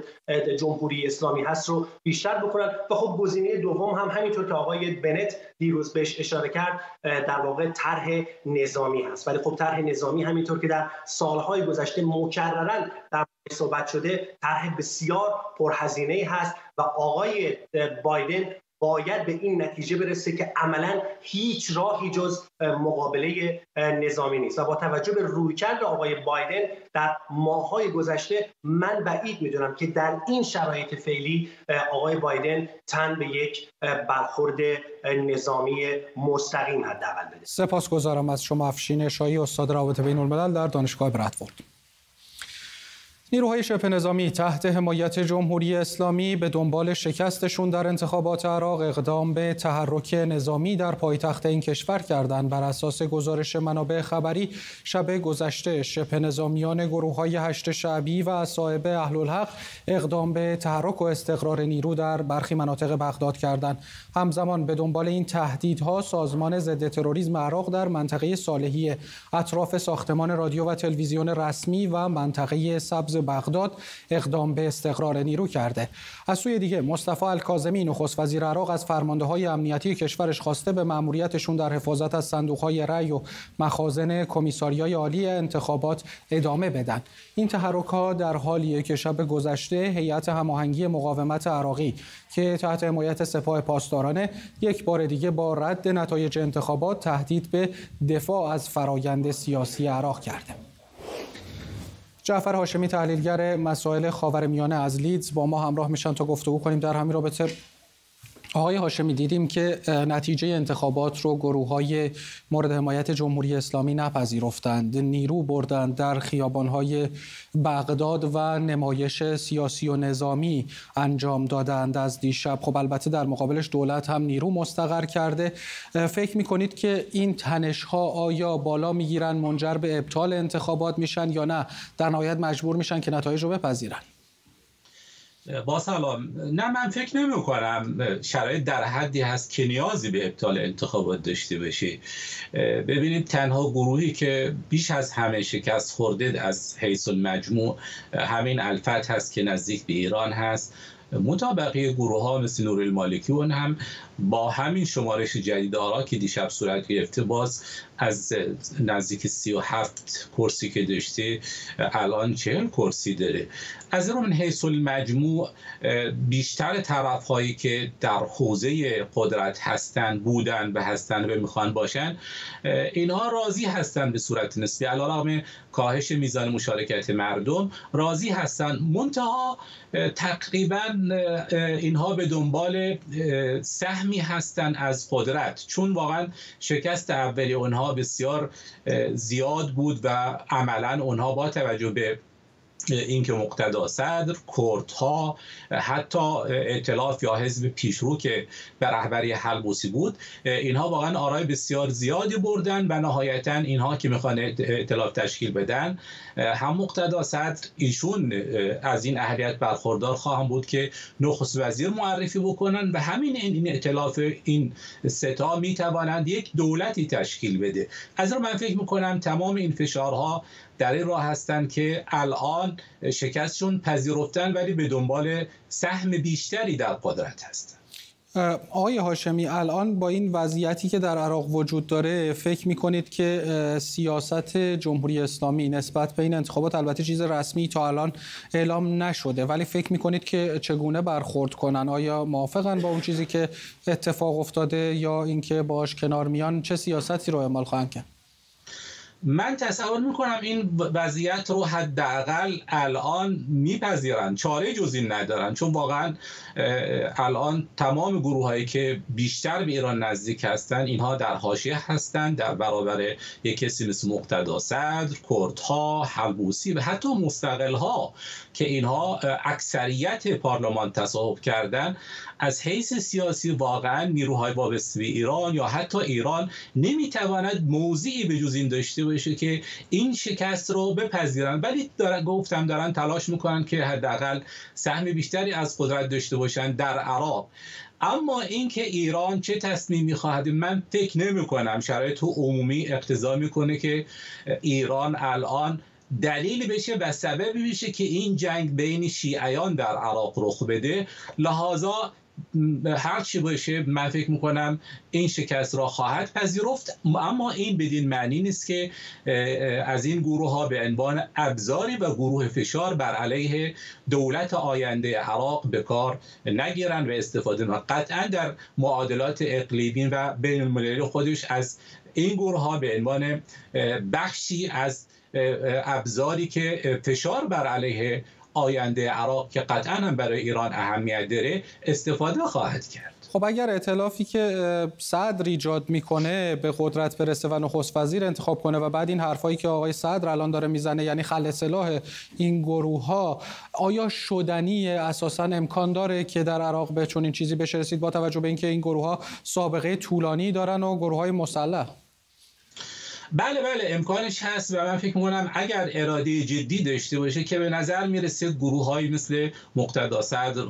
جمهوری اسلامی هست رو بیشتر بکنن. و خب گزینه دوم هم همینطور که آقای بنت دیروز بهش اشاره کرد در واقع طرح نظامی هست. ولی خب طرح نظامی همینطور که در سالهای گذشته مکررا در صحبت شده طرح بسیار پرهزینه هست و آقای بایدن باید به این نتیجه برسه که عملا هیچ راهی جز مقابله نظامی نیست. و با توجه به رویکرد آقای بایدن در ماههای گذشته من بعید می‌دونم که در این شرایط فعلی آقای بایدن تن به یک برخورد نظامی مستقیم حداقل بده. سپاسگزارم از شما افشین شاهی استاد روابط بین الملل در دانشگاه برادفورد. نیروهای شبه نظامی تحت حمایت جمهوری اسلامی به دنبال شکستشون در انتخابات عراق اقدام به تحرک نظامی در پایتخت این کشور کردند بر اساس گزارش منابع خبری شب گذشته شبه نظامیان گروه های هشت شعبی و اصائب اهل الحق اقدام به تحرک و استقرار نیرو در برخی مناطق بغداد کردند همزمان به دنبال این تهدیدها سازمان ضد تروریسم عراق در منطقه صالحیه اطراف ساختمان رادیو و تلویزیون رسمی و منطقه سبز بغداد اقدام به استقرار نیرو کرده از سوی دیگه مصطفی الکاظمی نخست وزیر عراق از فرمانده های امنیتی کشورش خواسته به ماموریتشون در حفاظت از صندوق های رأی و مخازن کمیساریای عالی انتخابات ادامه بدن این تحرک در حالیه که شب گذشته هیئت هماهنگی مقاومت عراقی که تحت حمایت سپاه پاسدارانه یک بار دیگه با رد نتایج انتخابات تهدید به دفاع از فرایند سیاسی عراق کرده. جعفر هاشمی تحلیلگر مسائل خاورمیانه از لیدز با ما همراه میشن تا گفتگو کنیم. در همین رابطه آقای هاشمی دیدیم که نتیجه انتخابات رو گروه های مورد حمایت جمهوری اسلامی نپذیرفتند. نیرو بردند در خیابانهای بغداد و نمایش سیاسی و نظامی انجام دادند از دیشب. خب البته در مقابلش دولت هم نیرو مستقر کرده. فکر می‌کنید که این تنش ها آیا بالا می‌گیرن منجر به ابطال انتخابات میشن یا نه؟ در نهایت مجبور میشن که نتایج رو بپذیرن. با سلام نه من فکر نمی کنم شرایط در حدی هست که نیازی به ابطال انتخابات داشته باشه ببینید تنها گروهی که بیش از همه شکست خورده از حیث المجموع همین الفت هست که نزدیک به ایران هست. مطابقی گروه ها مثل نور المالکی هم با همین شمارش جدید آرا که دیشب صورت گرفته باز از نزدیک 37 کرسی که داشته الان 40 کرسی داره. از رو من حیث المجموع بیشتر طرف هایی که در حوزه قدرت هستند بودن و هستند و می‌خوان باشن اینها راضی هستند به صورت نسبی. علیرغم کاهش میزان مشارکت مردم راضی هستند منتها تقریبا اینها به دنبال سهمی هستند از قدرت. چون واقعا شکست اولی اونها بسیار زیاد بود و عملا اونها با توجه به اینکه مقتدا صدر کردها حتی اطلاف یا حزب پیشرو که به رهبری حلبوسی بود اینها واقعا آرای بسیار زیادی بردن و نهایتا اینها که می‌خوان اطلاف تشکیل بدن هم مقتدا صدر ایشون از این اهلیت برخوردار خواهم بود که نخست وزیر معرفی بکنن و همین این اطلاف این ستا می‌توانند یک دولتی تشکیل بده. از من فکر می‌کنم تمام این فشارها در این راه هستند که الان شکستشون پذیرفتن ولی به دنبال سهم بیشتری در قدرت هستند آقای هاشمی الان با این وضعیتی که در عراق وجود داره فکر می‌کنید که سیاست جمهوری اسلامی نسبت به این انتخابات البته چیز رسمی تا الان اعلام نشده ولی فکر می‌کنید که چگونه برخورد کنن؟ آیا موافقن با اون چیزی که اتفاق افتاده یا اینکه باش کنار میان؟ چه سیاستی رو اعمال خواهند کرد؟ من تصور می‌کنم این وضعیت رو حداقل الان میپذیرن. چاره جز این ندارن. چون واقعا الان تمام گروه هایی که بیشتر به ایران نزدیک هستند اینها در حاشیه هستند در برابر یک کسی مثل مقتدا صدر کردها حلبوسی و حتی مستقل ها که اینها اکثریت پارلمان تصاحب کردن. از حیث سیاسی واقعا نیروهای وابسته به ایران یا حتی ایران نمی‌تواند موضعی به جز این داشته باشه که این شکست رو بپذیرن. ولی دارن گفتم دارن تلاش می‌کنن که حداقل سهم بیشتری از قدرت داشته باشن در عراق. اما اینکه ایران چه تصمیمی خواهد من فکر نمی کنم شرایط عمومی اقتضا می‌کنه که ایران الان دلیل بشه و سببی بشه که این جنگ بین شیعیان در عراق رخ بده. لحاظا هر چی باشه من فکر می‌کنم این شکست را خواهد پذیرفت. اما این بدین معنی نیست که از این گروه ها به عنوان ابزاری و گروه فشار بر علیه دولت آینده عراق به کار نگیرن و استفاده و قطعا در معادلات اقلیمی و بین المللی خودش از این گروه ها به عنوان بخشی از ابزاری که فشار بر علیه آینده عراق که قطعا برای ایران اهمیت داره استفاده خواهد کرد. خب اگر اطلافی که صدر ایجاد می‌کنه به قدرت برسه و نخست وزیر انتخاب کنه و بعد این حرفایی که آقای صدر الان داره می‌زنه یعنی خل سلاح این گروه ها آیا شدنی اساسا امکان داره که در عراق به چنین چیزی بشه رسید با توجه به اینکه این گروه ها سابقه طولانی دارن و گروه های مسلح؟ بله بله امکانش هست و من فکر می‌کنم اگر اراده جدی داشته باشه که به نظر می‌رسه گروه های مثل مقتدا صدر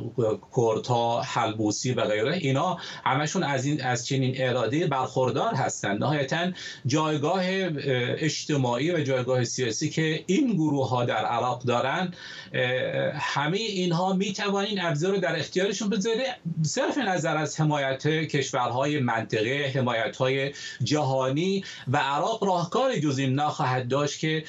کردها حلبوسی و غیره اینا همشون از این از چنین اراده برخوردار هستند نهایتا جایگاه اجتماعی و جایگاه سیاسی که این گروه ها در عراق دارن همه اینها می توانین ابزار رو در اختیارشون بذاره صرف نظر از حمایت کشورهای منطقه حمایت های جهانی و عراق راهکار جز این نخواهد داشت که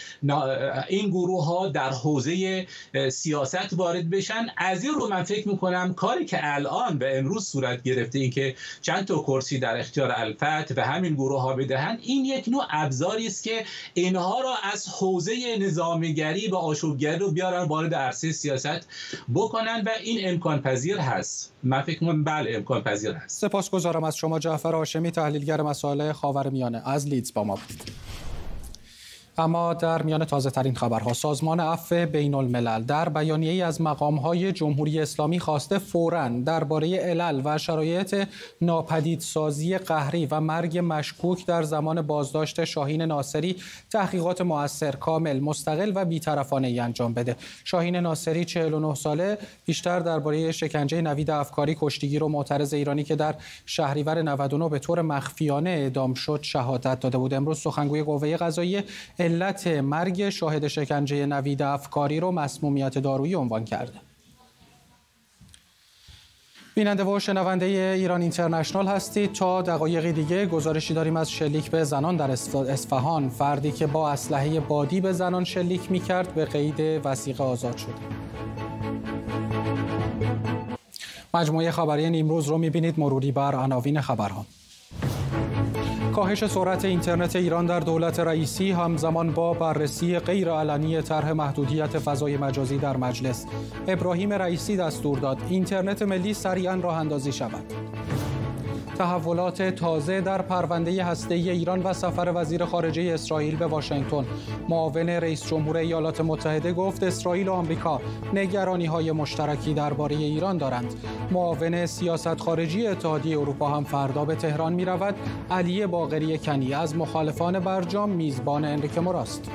این گروه ها در حوزه سیاست وارد بشن. از این رو من فکر می‌کنم کاری که الان و امروز صورت گرفته این که چند تا کرسی در اختیار الفت و همین گروه ها بدهند این یک نوع ابزاری است که اینها را از حوزه نظامیگری و آشوبگری رو بیارن وارد عرصه سیاست بکنن و این امکان پذیر هست. من فکر می‌کنم بله امکان پذیر هست. سپاسگزارم از شما جعفر هاشمی تحلیلگر مسائل خاورمیانه از لیدز با ما بودید. اما در میان تازه ترین خبرها سازمان عفو بین الملل در بیانیه از مقام های جمهوری اسلامی خواسته فوراً درباره علل و شرایط ناپدیدسازی قهری و مرگ مشکوک در زمان بازداشت شاهین ناصری تحقیقات موثر کامل مستقل و بیطرفانه ای انجام بده. شاهین ناصری 49 ساله بیشتر درباره شکنجه نوید افکاری کشتیگیر و معترض ایرانی که در شهریور 99 به طور مخفیانه اعدام شد شهادت داده بود. امروز سخنگوی قوه قضاییه علت مرگ شاهد شکنجه نوید افکاری رو مسمومیت دارویی عنوان کرده. بیننده و شنونده ایران اینترنشنال هستید. تا دقایقی دیگه گزارشی داریم از شلیک به زنان در اصفهان. فردی که با اسلحه بادی به زنان شلیک می کرد به قید وسیقه آزاد شده مجموعه خبری نیمروز رو می‌بینید. مروری بر عناوین خبرها. کاهش سرعت اینترنت ایران در دولت رئیسی همزمان با بررسی غیرعلنی طرح محدودیت فضای مجازی در مجلس. ابراهیم رئیسی دستور داد اینترنت ملی سریعا راه اندازی شود. تحولات تازه در پرونده هسته ایران و سفر وزیر خارجه اسرائیل به واشنگتن. معاون رئیس جمهور ایالات متحده گفت اسرائیل و آمریکا نگرانی های مشترکی درباره ایران دارند. معاون سیاست خارجی اتحادیه اروپا هم فردا به تهران می رود علی باقری کنی از مخالفان برجام میزبان انریک موراست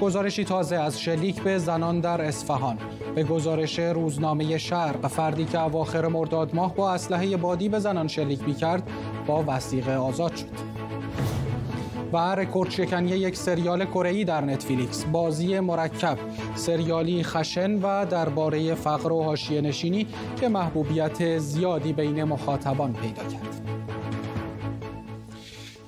گزارشی تازه از شلیک به زنان در اصفهان. به گزارش روزنامه شرق فردی که اواخر مرداد ماه با اسلحه بادی به زنان شلیک می کرد با وثیقه آزاد شد. و رکورد شکنی یک سریال کره‌ای در نتفلیکس. بازی مرکب سریالی خشن و درباره فقر و حاشیه نشینی که محبوبیت زیادی بین مخاطبان پیدا کرد.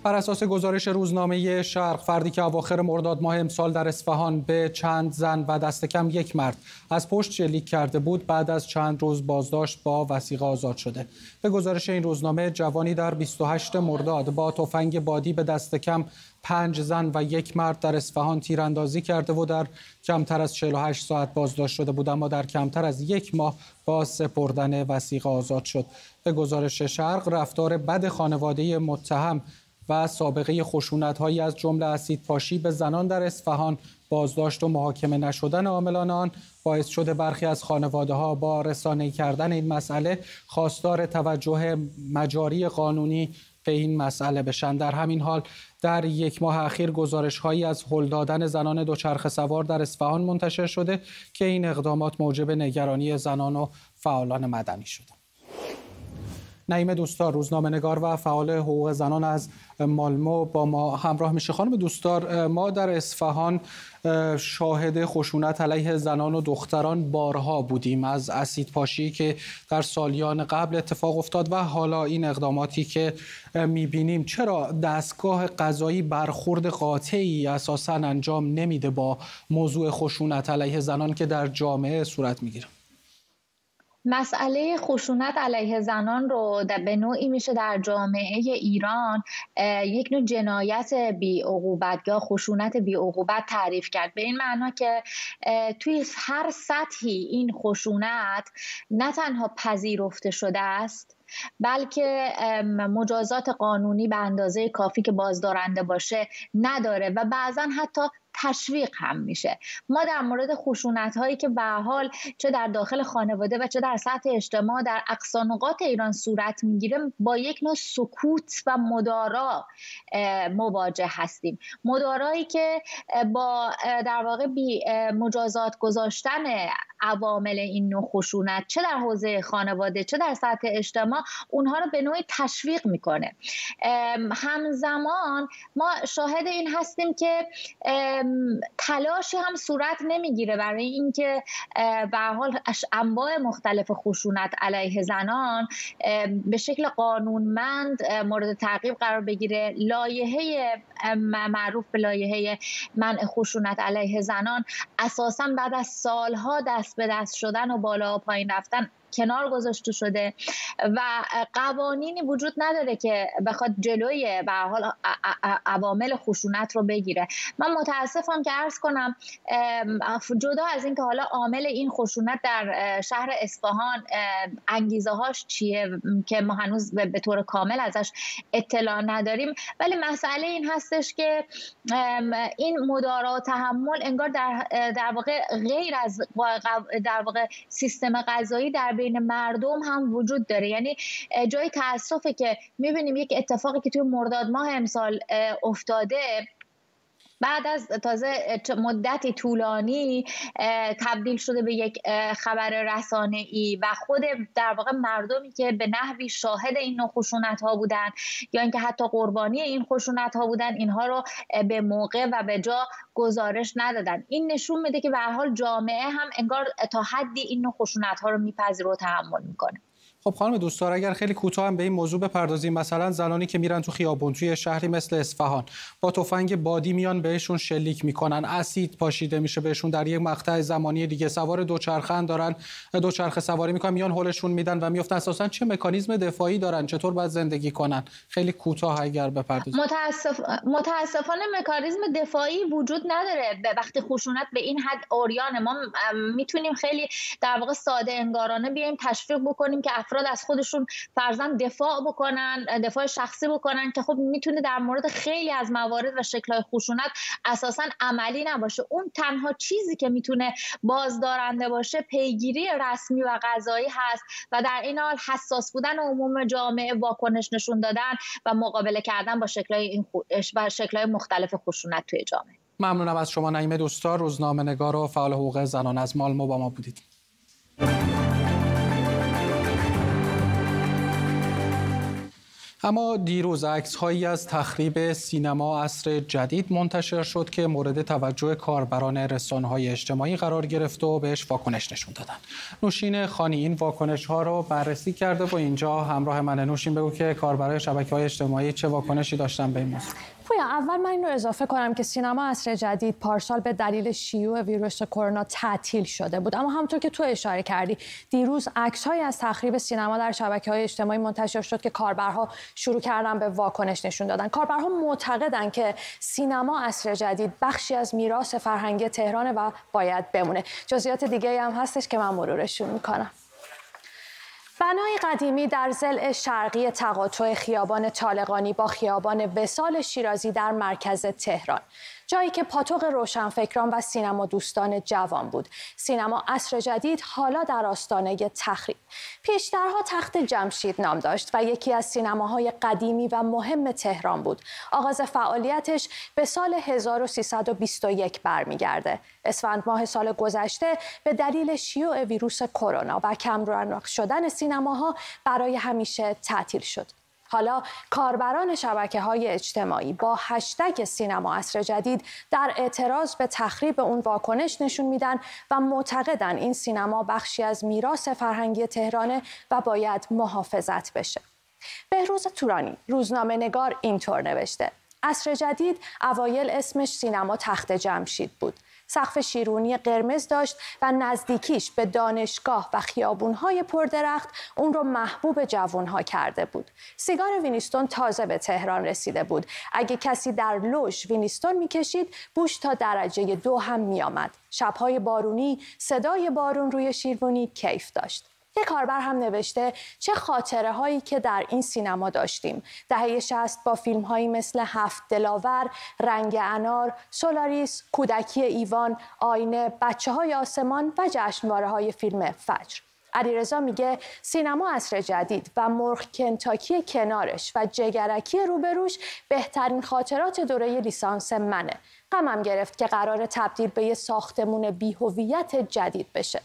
بر اساس گزارش روزنامه شرق فردی که اواخر مرداد ماه امسال در اصفهان به چند زن و دست کم یک مرد از پشت شلیک کرده بود بعد از چند روز بازداشت با وسیقه آزاد شده. به گزارش این روزنامه جوانی در 28 مرداد با تفنگ بادی به دست کم پنج زن و یک مرد در اصفهان تیراندازی کرده و در کمتر از 48 ساعت بازداشت شده بود اما در کمتر از یک ماه با سپردن وسیقه آزاد شد. به گزارش شرق رفتار بد خانواده متهم و سابقه خشونت هایی از جمله اسید پاشی به زنان در اصفهان بازداشت و محاکمه نشدن عاملان آن باعث شده برخی از خانواده ها با رسانه کردن این مسئله خواستار توجه مجاری قانونی به این مسئله بشن. در همین حال در یک ماه اخیر گزارش هایی از هل دادن زنان دوچرخه سوار در اصفهان منتشر شده که این اقدامات موجب نگرانی زنان و فعالان مدنی شده. نعیم دوستار روزنامه نگار و فعال حقوق زنان از مالمو با ما همراه میشه. خانم دوستار ما در اصفهان شاهد خشونت علیه زنان و دختران بارها بودیم. از اسید پاشی که در سالیان قبل اتفاق افتاد و حالا این اقداماتی که می‌بینیم. چرا دستگاه قضایی برخورد قاطعی اساسا انجام نمیده با موضوع خشونت علیه زنان که در جامعه صورت می‌گیره؟ مسئله خشونت علیه زنان رو به نوعی میشه در جامعه ایران یک نوع جنایت بی یا خشونت بی تعریف کرد. به این معنا که توی هر سطحی این خشونت نه تنها پذیرفته شده است بلکه مجازات قانونی به اندازه کافی که بازدارنده باشه نداره و بعضا حتی تشویق هم میشه. ما در مورد خشونت هایی که به حال چه در داخل خانواده و چه در سطح اجتماع در اقصانقات ایران صورت می‌گیره با یک نوع سکوت و مدارا مواجه هستیم. مدارایی که با در واقع بی مجازات گذاشتن عوامل این نوع خشونت چه در حوزه خانواده چه در سطح اجتماع اونها رو به نوعی تشویق می‌کنه. همزمان ما شاهد این هستیم که تلاشی هم صورت نمی‌گیره برای اینکه به حال انواع مختلف خشونت علیه زنان به شکل قانونمند مورد تعقیب قرار بگیره. لایحه معروف به لایحه منع خشونت علیه زنان اساسا بعد از سالها دست به دست شدن و بالا و پایین رفتن کنار گذاشته شده و قوانینی وجود نداره که بخواد جلوی به حال عوامل خشونت رو بگیره. من متاسفم که عرض کنم جدا از اینکه حالا عامل این خشونت در شهر اصفهان انگیزه هاش چیه که ما هنوز به طور کامل ازش اطلاع نداریم ولی مسئله این هستش که این مدارا تحمل انگار در, در واقع غیر از در واقع سیستم قضایی در بین مردم هم وجود داره. یعنی جای تاسفه که می‌بینیم یک اتفاقی که توی مرداد ماه امسال افتاده بعد از تازه مدتی طولانی تبدیل شده به یک خبر رسانه ای و خود در واقع مردمی که به نحوی شاهد این نوع خشونت ها بودن یا اینکه حتی قربانی این خشونت ها بودن اینها رو به موقع و به جا گزارش ندادن. این نشون میده که به حال جامعه هم انگار تا حدی این نوع خشونت ها رو میپذیره و تحمل می‌کنه. خب خانم دوستار اگر خیلی کوتاه هم به این موضوع بپردازیم مثلا زنانی که میرن تو خیابون توی شهری مثل اصفهان با تفنگ بادی میان بهشون شلیک می‌کنن اسید پاشیده میشه بهشون در یک مقطع زمانی دیگه سوار دوچرخه دارن دوچرخه سواری می‌کنن میان هولشون میدن و میفتن. اساسا چه مکانیزم دفاعی دارن؟ چطور باید زندگی کنن؟ خیلی کوتاه اگر بپردازیم. متاسف... متاسفانه مکانیزم دفاعی وجود نداره. وقتی خشونت به این حد اوریان ما می‌تونیم خیلی در واقع ساده انگارانه بیایم تشویق بکنیم که افراد از خودشون فرزن دفاع بکنن دفاع شخصی بکنن که خب می‌تونه در مورد خیلی از موارد و شکلهای خشونت اساسا عملی نباشه. اون تنها چیزی که می‌تونه بازدارنده باشه پیگیری رسمی و قضایی هست و در این حال حساس بودن عموم جامعه واکنش نشون دادن و مقابله کردن با شکلهای این و شکلهای مختلف خشونت توی جامعه. ممنونم از شما نعیم دوستار روزنامه نگار و فعال حقوق زنان از مالمو با ما بودید. اما دیروز عکس هایی از تخریب سینما عصر جدید منتشر شد که مورد توجه کاربران رسانه های اجتماعی قرار گرفت و بهش واکنش نشون دادن. نوشین خانی این واکنش ها رو بررسی کرده و اینجا همراه من نوشین بگو که کاربرای شبکه های اجتماعی چه واکنشی داشتن به این موضوع. پویا اول من اینو اضافه کنم که سینما عصر جدید پارسال به دلیل شیوع ویروس کرونا تعطیل شده بود. اما همونطور که تو اشاره کردی دیروز عکس از تخریب سینما در شبکه های اجتماعی منتشر شد که کاربرها شروع کردن به واکنش نشون دادن. کاربرها معتقدن که سینما عصر جدید بخشی از میراث فرهنگی تهران و باید بمونه. جزئیات دیگه هم هستش که من مرورشون می‌کنم. بنای قدیمی در زل شرقی تقاطع خیابان طالقانی با خیابان وسال شیرازی در مرکز تهران. جایی که پاتوق روشنفکران و سینما دوستان جوان بود. سینما عصر جدید حالا در آستانه تخریب. پیشترها تخت جمشید نام داشت و یکی از سینماهای قدیمی و مهم تهران بود. از فعالیتش به سال 1321 برمیگرده. اسفند ماه سال گذشته به دلیل شیوع ویروس کرونا و کم شدن سینماها برای همیشه تعطیل شد. حالا کاربران شبکه های اجتماعی با هشتگ سینما عصر جدید در اعتراض به تخریب اون واکنش نشون میدن و معتقدن این سینما بخشی از میراث فرهنگی تهرانه و باید محافظت بشه. بهروز تورانی روزنامه نگار اینطور نوشته عصر جدید اوایل اسمش سینما تخت جمشید بود سقف شیرونی قرمز داشت و نزدیکیش به دانشگاه و خیابونهای پردرخت اون رو محبوب جوانها کرده بود. سیگار وینیستون تازه به تهران رسیده بود. اگه کسی در لوش وینیستون می‌کشید بوش تا درجه دو هم میآمد. شبهای بارونی صدای بارون روی شیرونی کیف داشت. یک کاربر هم نوشته چه خاطره هایی که در این سینما داشتیم. دهه 60 با فیلم هایی مثل هفت دلاور رنگ انار سولاریس کودکی ایوان آینه بچه های آسمان و جشنواره های فیلم فجر. علیرضا میگه سینما عصر جدید و مرغ کنتاکی کنارش و جگرکی روبروش بهترین خاطرات دوره لیسانس منه. غمم گرفت که قرار تبدیل به یه ساختمون بیهویت جدید بشه.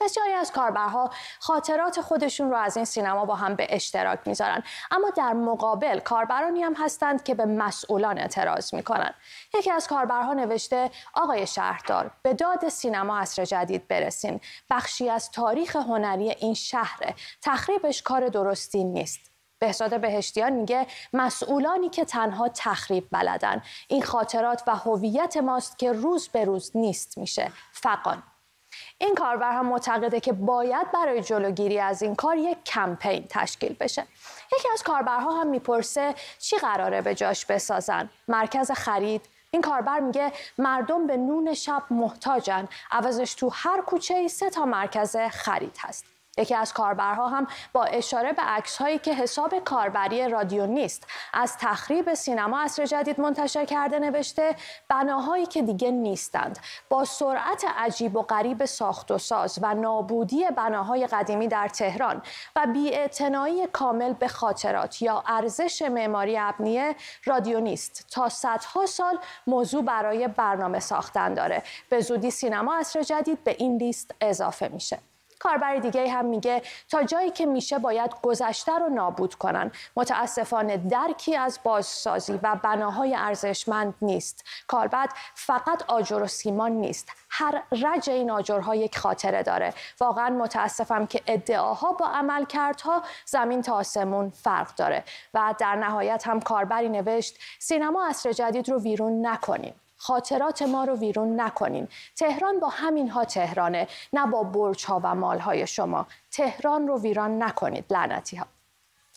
بسیاری از کاربرها خاطرات خودشون رو از این سینما با هم به اشتراک می‌ذارن. اما در مقابل کاربرانی هم هستند که به مسئولان اعتراض می‌کنن. یکی از کاربرها نوشته آقای شهردار به داد سینما عصر جدید برسین. بخشی از تاریخ هنری این شهره. تخریبش کار درستی نیست. بهزاد بهشتیان میگه مسئولانی که تنها تخریب بلدن. این خاطرات و هویت ماست که روز به روز نیست میشه. فقان. این کاربر هم معتقده که باید برای جلوگیری از این کار یک کمپین تشکیل بشه. یکی از کاربرها هم می‌پرسه چی قراره به جاش بسازن. مرکز خرید. این کاربر میگه مردم به نون شب محتاجن. عوضش تو هر کوچه ای سه تا مرکز خرید هست. یکی از کاربرها هم با اشاره به عکس هایی که حساب کاربری رادیو نیست از تخریب سینما عصر جدید منتشر کرده نوشته بناهایی که دیگه نیستند. با سرعت عجیب و غریب ساخت و ساز و نابودی بناهای قدیمی در تهران و بیاعتنایی کامل به خاطرات یا ارزش معماری ابنیه رادیو نیست. تا صدها سال موضوع برای برنامه ساختن داره. به زودی سینما عصر جدید به این لیست اضافه میشه. کاربر دیگه هم میگه تا جایی که میشه باید گذشته رو نابود کنن. متاسفانه درکی از بازسازی و بناهای ارزشمند نیست. کاربد فقط آجر و سیمان نیست. هر رج این آجرها یک خاطره داره. واقعا متاسفم که ادعاها با عملکردها زمین تا آسمون فرق داره. و در نهایت هم کاربری نوشت سینما عصر جدید رو ویرون نکنیم. خاطرات ما رو ویرون نکنین. تهران با همینها تهرانه نه با برج ها و مال های شما. تهران رو ویران نکنید لعنتی ها.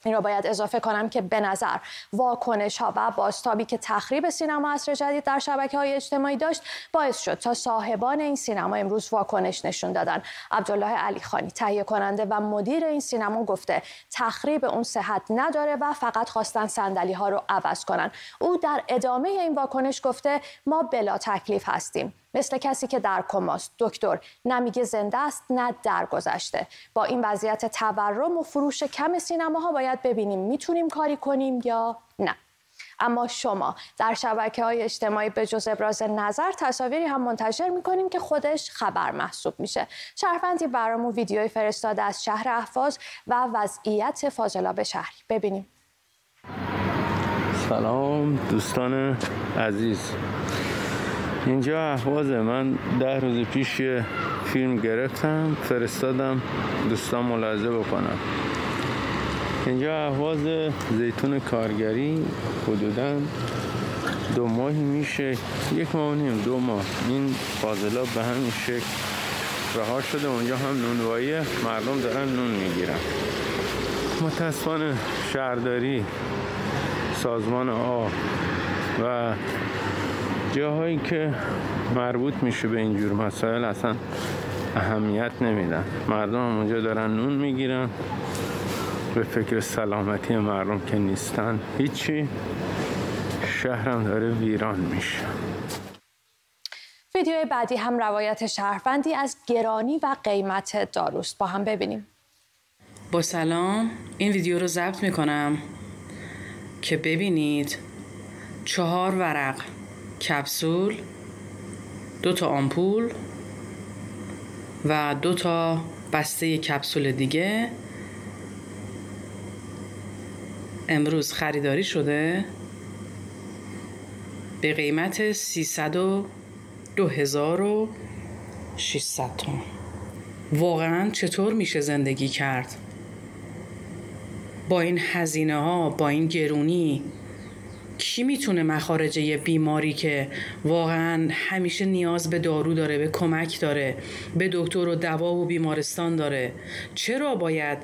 این را باید اضافه کنم که به نظر واکنش ها و باستابی که تخریب سینما عصر جدید در شبکه های اجتماعی داشت باعث شد تا صاحبان این سینما امروز واکنش نشون دادن. عبدالله علی خانی تهیه کننده و مدیر این سینما گفته تخریب اون صحت نداره و فقط خواستن صندلی ها رو عوض کنن. او در ادامه این واکنش گفته ما بلا تکلیف هستیم. مثل کسی که در کماست. دکتر نمیگه زنده است نه درگذشته. با این وضعیت تورم و فروش کم سینماها باید ببینیم. می‌تونیم کاری کنیم یا نه؟ اما شما در شبکه های اجتماعی به جز ابراز نظر تصاویری هم منتشر می‌کنیم که خودش خبر محسوب میشه. شهروندی برامون ویدیوی فرستاده از شهر احفاظ و وضعیت فاضلاب شهری ببینیم. سلام دوستان عزیز. اینجا احوازه من ده روز پیش یه فیلم گرفتم فرستادم دوستان ملاحظه بکنم اینجا احواز زیتون کارگری حدودا دو ماهی میشه. یک ماه نیم دو ماه. این فاضلاب به همین شکل رها شده. اونجا هم نونوایی مردم دارن نون می‌گیرن. متاسفانه شهرداری سازمان آب و جاهایی که مربوط میشه به اینجور مسائل اصلا اهمیت نمیدن. مردم هم اونجا دارن نون می‌گیرن. به فکر سلامتی مردم که نیستن. هیچی. شهرم داره ویران میشه. ویدیو بعدی هم روایت شهروندی از گرانی و قیمت داروست. با هم ببینیم. با سلام. این ویدیو رو ضبط می‌کنم که ببینید چهار ورق. کپسول دو تا آمپول و دو تا بسته کپسول دیگه. امروز خریداری شده به قیمت 302600 تومان. واقعا چطور میشه زندگی کرد؟ با این هزینه ها با این گرونی کی می‌تونه مخارج یه بیماری که واقعا همیشه نیاز به دارو داره به کمک داره به دکتر و دوا و بیمارستان داره؟ چرا باید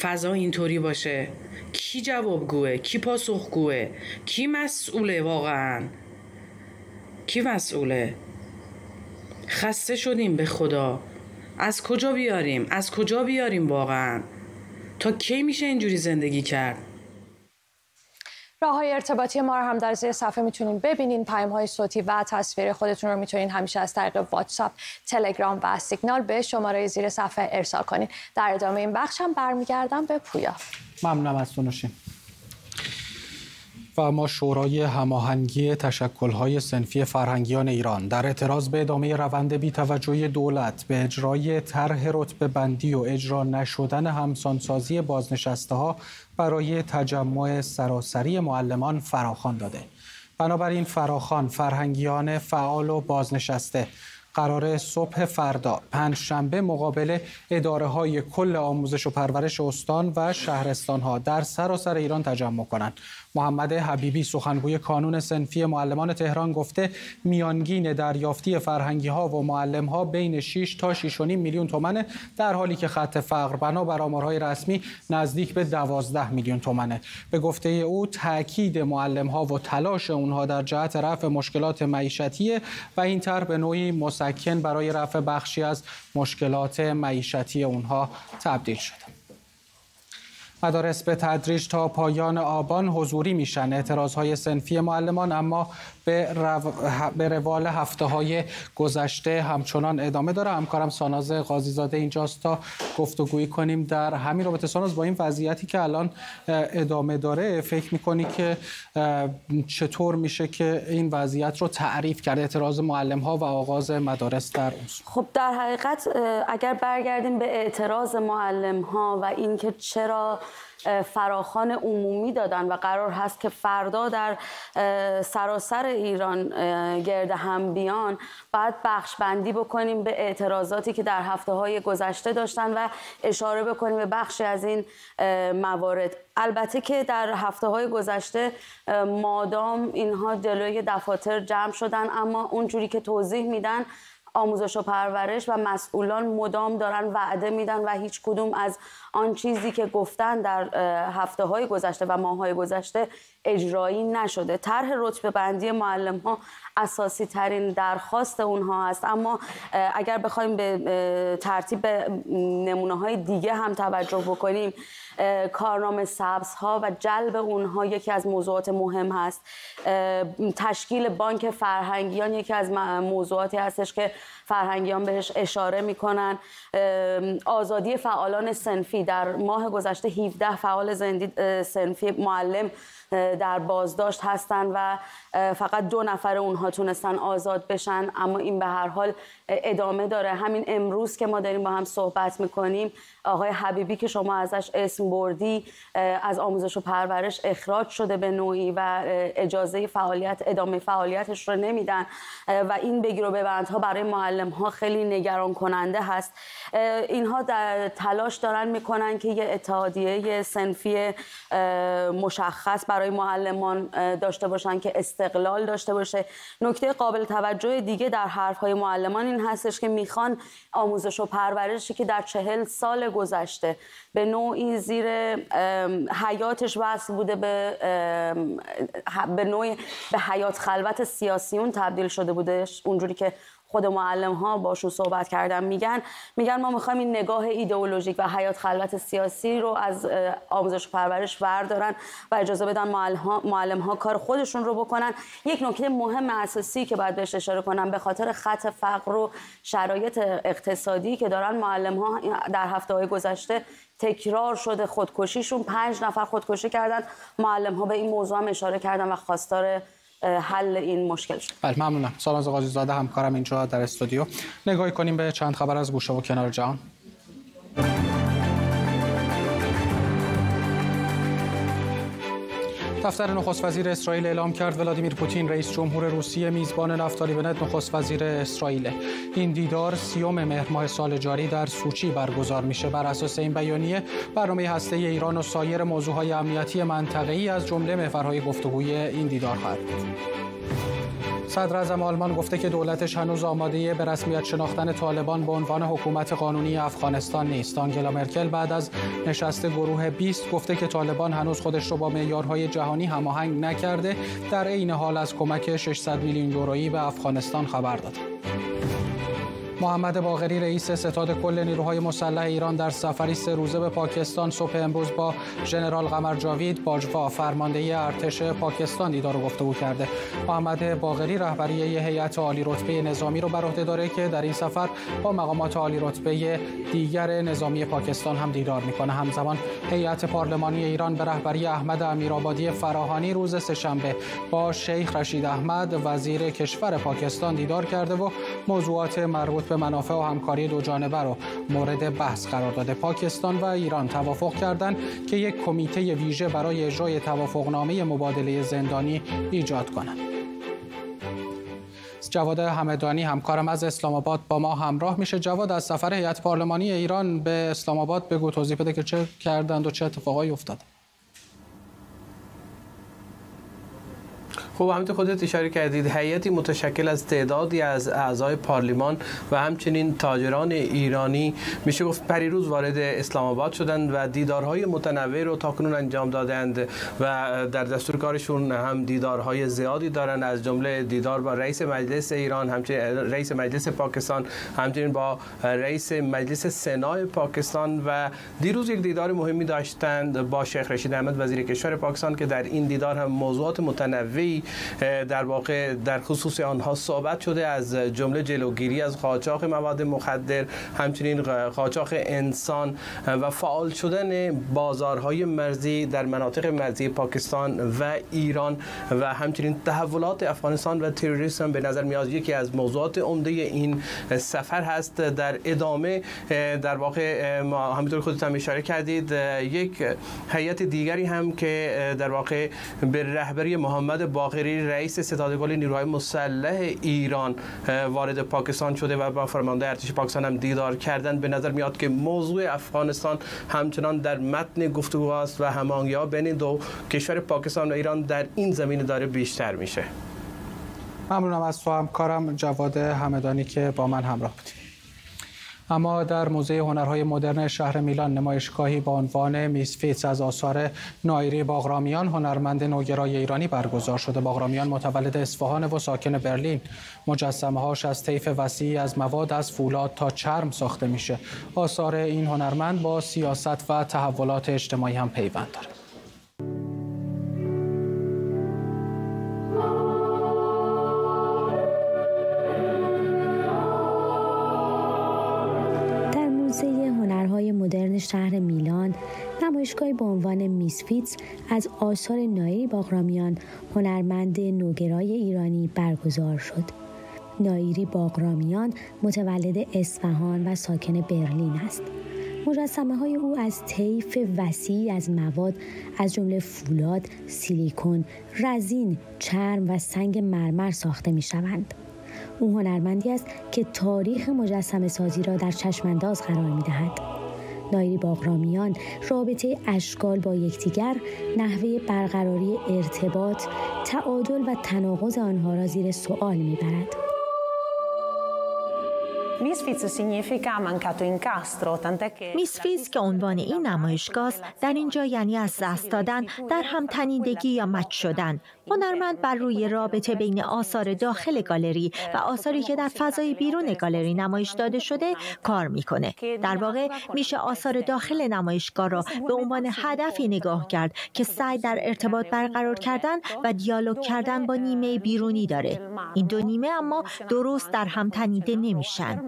فضا اینطوری باشه؟ کی جوابگوه؟ کی پاسخگوه؟ کی مسئوله واقعا؟ کی مسئوله؟ خسته شدیم به خدا. از کجا بیاریم؟ از کجا بیاریم واقعا؟ تا کی میشه اینجوری زندگی کرد؟ راه های ارتباطی ما رو هم در زیر صفحه می‌تونین ببینین. پیام های صوتی و تصویری خودتون رو می‌تونین همیشه از طریق واتساپ تلگرام و سیگنال به شماره زیر صفحه ارسال کنین. در ادامه این بخش هم برمیگردم به پویا. ممنونم از نوشین و ما شورای هماهنگی تشکل‌های سنفی فرهنگیان ایران در اعتراض به ادامه روند بی‌توجهی دولت به اجرای طرح رتبه بندی و اجرا نشدن همسانسازی بازنشسته ها برای تجمع سراسری معلمان فراخوان داده. بنابراین فراخان فرهنگیان فعال و بازنشسته قرار صبح فردا پنج شنبه مقابل اداره های کل آموزش و پرورش استان و شهرستان ها در سراسر ایران تجمع کنند محمد حبیبی سخنگوی کانون سنفی معلمان تهران گفته میانگین دریافتی فرهنگی ها و معلم ها بین 6 تا 6.5 میلیون تومنه در حالی که خط فقر بنابر آمارهای رسمی نزدیک به 12 میلیون تومنه. به گفته او تاکید معلم ها و تلاش اونها در جهت رفع مشکلات معیشتی و این طرح به نوعی مسکن برای رفع بخشی از مشکلات معیشتی اونها تبدیل شده. مدارس به تدریج تا پایان آبان حضوری میشن. اعتراض های سنفی معلمان اما به, رو... به روال هفته های گذشته همچنان ادامه داره. همکارم ساناز قاضیزاده اینجاست تا گفتگویی کنیم در همین رابطه. ساناز با این وضعیتی که الان ادامه داره فکر می‌کنی که چطور میشه که این وضعیت رو تعریف کرد؟ اعتراض معلم ها و آغاز مدارس در خب در حقیقت اگر برگردیم به اعتراض معلم ها و اینکه چرا فراخان عمومی دادن و قرار هست که فردا در سراسر ایران گرد هم بیان. باید بخش بندی بکنیم به اعتراضاتی که در هفته های گذشته داشتن و اشاره بکنیم به بخشی از این موارد. البته که در هفته های گذشته مادام اینها جلوی دفاتر جمع شدن اما اونجوری که توضیح میدن آموزش و پرورش و مسئولان مدام دارن وعده میدن و هیچ کدوم از آن چیزی که گفتن در هفته های گذشته و ماه های گذشته اجرایی نشده. طرح رتبه بندی معلم ها اساسی ترین درخواست اونها هست اما اگر بخوایم به ترتیب نمونه های دیگه هم توجه بکنیم کارنامه سبز ها و جلب اونها یکی از موضوعات مهم هست. تشکیل بانک فرهنگیان یکی از موضوعاتی هستش که فرهنگیان بهش اشاره می‌کنن. آزادی فعالان سنفی در ماه گذشته 17 فعال زندی سنفی معلم در بازداشت هستند و فقط دو نفر اونها تونستن آزاد بشن اما این به هر حال ادامه داره. همین امروز که ما داریم با هم صحبت می‌کنیم آقای حبیبی که شما ازش اسم بردی از آموزش و پرورش اخراج شده به نوعی و اجازه فعالیت ادامه فعالیتش رو نمیدن و این بگیر و ببندها برای معلم ها خیلی نگران کننده هست. اینها در تلاش دارن می‌کنن که یه اتحادیه سنفی مشخص برای معلمان داشته باشن که استقلال داشته باشه. نکته قابل توجه دیگه در حرف های معلمان این هستش که می‌خوان آموزش و پرورشی که در چهل سال گذشته به نوعی زیر حیاتش وصل بوده به به نوعی به حیات خلوت سیاسیون تبدیل شده بودش. اونجوری که خود معلم ها باشون صحبت کردن میگن. میگن ما می‌خوایم این نگاه ایدئولوژیک و حیات خلوت سیاسی رو از آموزش و پرورش بردارن و اجازه بدن معلم ها کار خودشون رو بکنن. یک نکته مهم اساسی که باید بهش اشاره کنم به خاطر خط فقر و شرایط اقتصادی که دارن معلم ها در هفته های گذشته تکرار شده خودکشیشون پنج نفر خودکشی کردن. معلم ها به این موضوع هم اشاره کردن و خواستار حل این مشکل شد. بله ممنونم. سالانز قاضی زاده همکارم اینجا در استودیو. نگاهی کنیم به چند خبر از گوشه و کنار جهان. دفتر نخست وزیر اسرائیل اعلام کرد ولادیمیر پوتین رئیس جمهور روسیه میزبان نفتالی بنت نخست وزیر اسرائیل. این دیدار سیوم مهر ماه سال جاری در سوچی برگزار میشه. بر اساس این بیانیه برنامه هسته ایران و سایر موضوعهای امنیتی منطقه‌ای از جمله محورهای گفتگوی این دیدار خواهد بود. صدر اعظم آلمان گفته که دولتش هنوز آماده به رسمیت شناختن طالبان به عنوان حکومت قانونی افغانستان نیست. آنگلا مرکل بعد از نشست گروه 20 گفته که طالبان هنوز خودش رو با معیارهای جهانی هماهنگ نکرده در عین حال از کمک 600 میلیون یورویی به افغانستان خبر داد. محمد باغری رئیس ستاد کل نیروهای مسلح ایران در سفری سه روزه به پاکستان صبح امروز با ژنرال قمر جاوید باجوا فرمانده ارتش پاکستان دیدار و گفتگو کرده. محمد باغری رهبری هیئت عالی رتبه نظامی رو بر عهده داره که در این سفر با مقامات عالی رتبه دیگر نظامی پاکستان هم دیدار می‌کنه. همزمان هیئت پارلمانی ایران به رهبری احمد امیرآبادی فراهانی روز سهشنبه با شیخ رشید احمد وزیر کشور پاکستان دیدار کرده و موضوعات مربوط به منافع و همکاری دو جانبه رو مورد بحث قرار داده. پاکستان و ایران توافق کردند که یک کمیته ویژه برای اجرای توافقنامه مبادله زندانی ایجاد کنند. جواد همدانی همکارم از اسلام آباد با ما همراه میشه. جواد از سفر هیئت پارلمانی ایران به اسلام آباد بگو توضیح بده که چه کردند و چه اتفاقایی افتاد. خب همینطور خودت اشاره کردید هیئتی متشکل از تعدادی از اعضای پارلمان و همچنین تاجران ایرانی. میشه گفت پریروز وارد اسلام آباد شدند و دیدارهای متنوع رو تاکنون انجام دادند و در دستور کارشون هم دیدارهای زیادی دارن. از جمله دیدار با رئیس مجلس ایران همچنین رئیس مجلس پاکستان همچنین با رئیس مجلس سنای پاکستان و دیروز یک دیدار مهمی داشتند با شیخ رشید احمد وزیر کشور پاکستان که در این دیدار هم موضوعات متنوعی در واقع در خصوص آنها صحبت شده از جمله جلوگیری از قاچاق مواد مخدر همچنین قاچاق انسان و فعال شدن بازارهای مرزی در مناطق مرزی پاکستان و ایران و همچنین تحولات افغانستان و تروریسم به نظر میاد یکی از موضوعات عمده این سفر هست. در ادامه در واقع همینطور خودت هم اشاره کردید یک هیئت دیگری هم که در واقع به رهبری محمد باقر باقری رئیس ستاد کل نیروهای مسلح ایران وارد پاکستان شده و با فرمانده ارتش پاکستان هم دیدار کردن به نظر میاد که موضوع افغانستان همچنان در متن گفتگو است و همانگی بین دو کشور پاکستان و ایران در این زمینه داره بیشتر میشه. ممنونم از تو همکارم جواد همدانی که با من همراه بودی اما در موزه هنرهای مدرن شهر میلان نمایشگاهی با عنوان میسفیتس از آثار نایری باغرامیان هنرمند نوگرای ایرانی برگزار شده. باغرامیان متولد اصفهان و ساکن برلین. مجسمه هاش از طیف وسیعی از مواد از فولاد تا چرم ساخته میشه. آثار این هنرمند با سیاست و تحولات اجتماعی هم پیوند داره شهر میلان نمایشگاهی با عنوان میسفیتس از آثار نایری باغرامیان هنرمند نوگرای ایرانی برگزار شد نایری باغرامیان متولد اصفهان و ساکن برلین است مجسمه های او از طیف وسیعی از مواد از جمله فولاد، سیلیکون، رزین، چرم و سنگ مرمر ساخته می شوند. او هنرمندی است که تاریخ مجسم سازی را در چشمانداز قرار می دهد. نایری باغرامیان رابطه اشکال با یکدیگر نحوه برقراری ارتباط تعادل و تناقض آنها را زیر سوال می‌برد. میسفیز که عنوان این نمایشگاه در اینجا یعنی از دست دادن در هم تنیدگی یا مچ شدن هنرمند بر روی رابطه بین آثار داخل گالری و آثاری که در فضای بیرون گالری نمایش داده شده کار می‌کنه در واقع میشه آثار داخل نمایشگاه را به عنوان هدفی نگاه کرد که سعی در ارتباط برقرار کردن و دیالوگ کردن با نیمه بیرونی داره این دو نیمه اما درست در هم تنیده نمیشن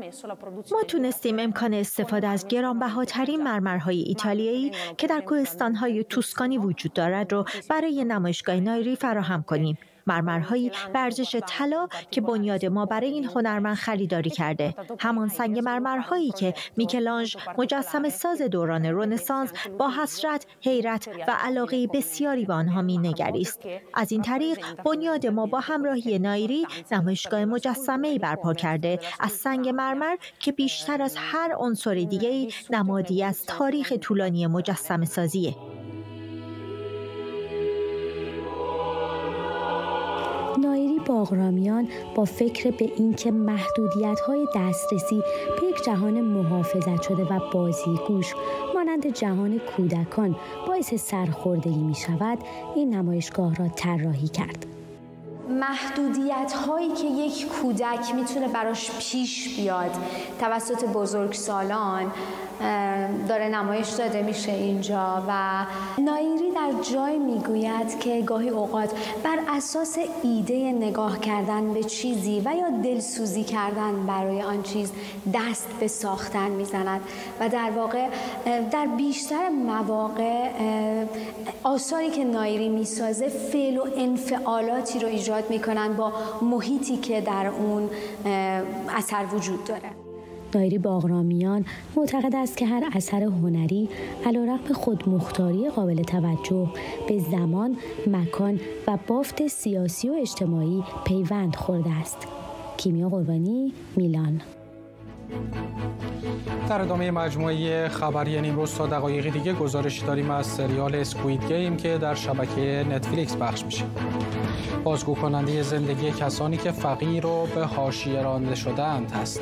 ما تونستیم امکان استفاده از گرانبهاترین مرمرهای ایتالیایی که در کوهستانهای توسکانی وجود دارد رو برای نمایشگاه نایری فراهم کنیم. مرمرهایی برجش طلا که بنیاد ما برای این هنرمند خریداری کرده. همان سنگ مرمرهایی که میکلانج مجسم ساز دوران رنسانس با حسرت حیرت و علاقه بسیاری به آنها مینگریست از این طریق بنیاد ما با همراهی نایری نمایشگاه مجسمه برپا کرده. از سنگ مرمر که بیشتر از هر عنصر دیگری نمادی از تاریخ طولانی مجسم سازیه. باغرامیان با فکر به اینکه محدودیت های دسترسی به یک جهان محافظت شده و بازیگوش مانند جهان کودکان باعث سرخوردگی می شود این نمایشگاه را طراحی کرد. محدودیت هایی که یک کودک می‌تونه براش پیش بیاد توسط بزرگسالان داره نمایش داده میشه اینجا و نایری در جای می‌گوید که گاهی اوقات بر اساس ایده نگاه کردن به چیزی و یا دلسوزی کردن برای آن چیز دست به ساختن می‌زند و در واقع در بیشتر مواقع آثاری که نایری می‌سازه فعل و انفعالاتی رو ایجاد می‌کنن با محیطی که در اون اثر وجود داره. نایری باغرامیان معتقد است که هر اثر هنری علیرغم خودمختاری قابل توجه به زمان، مکان و بافت سیاسی و اجتماعی پیوند خورده است. کیمیا قربانی، میلان در ادامه مجموعه خبری امروز تا دقایقی دیگه گزارش داریم از سریال اسکوید گیم که در شبکه نتفلیکس پخش میشه. بازگو کننده زندگی کسانی که فقیر و به حاشیه رانده شدهاند هست.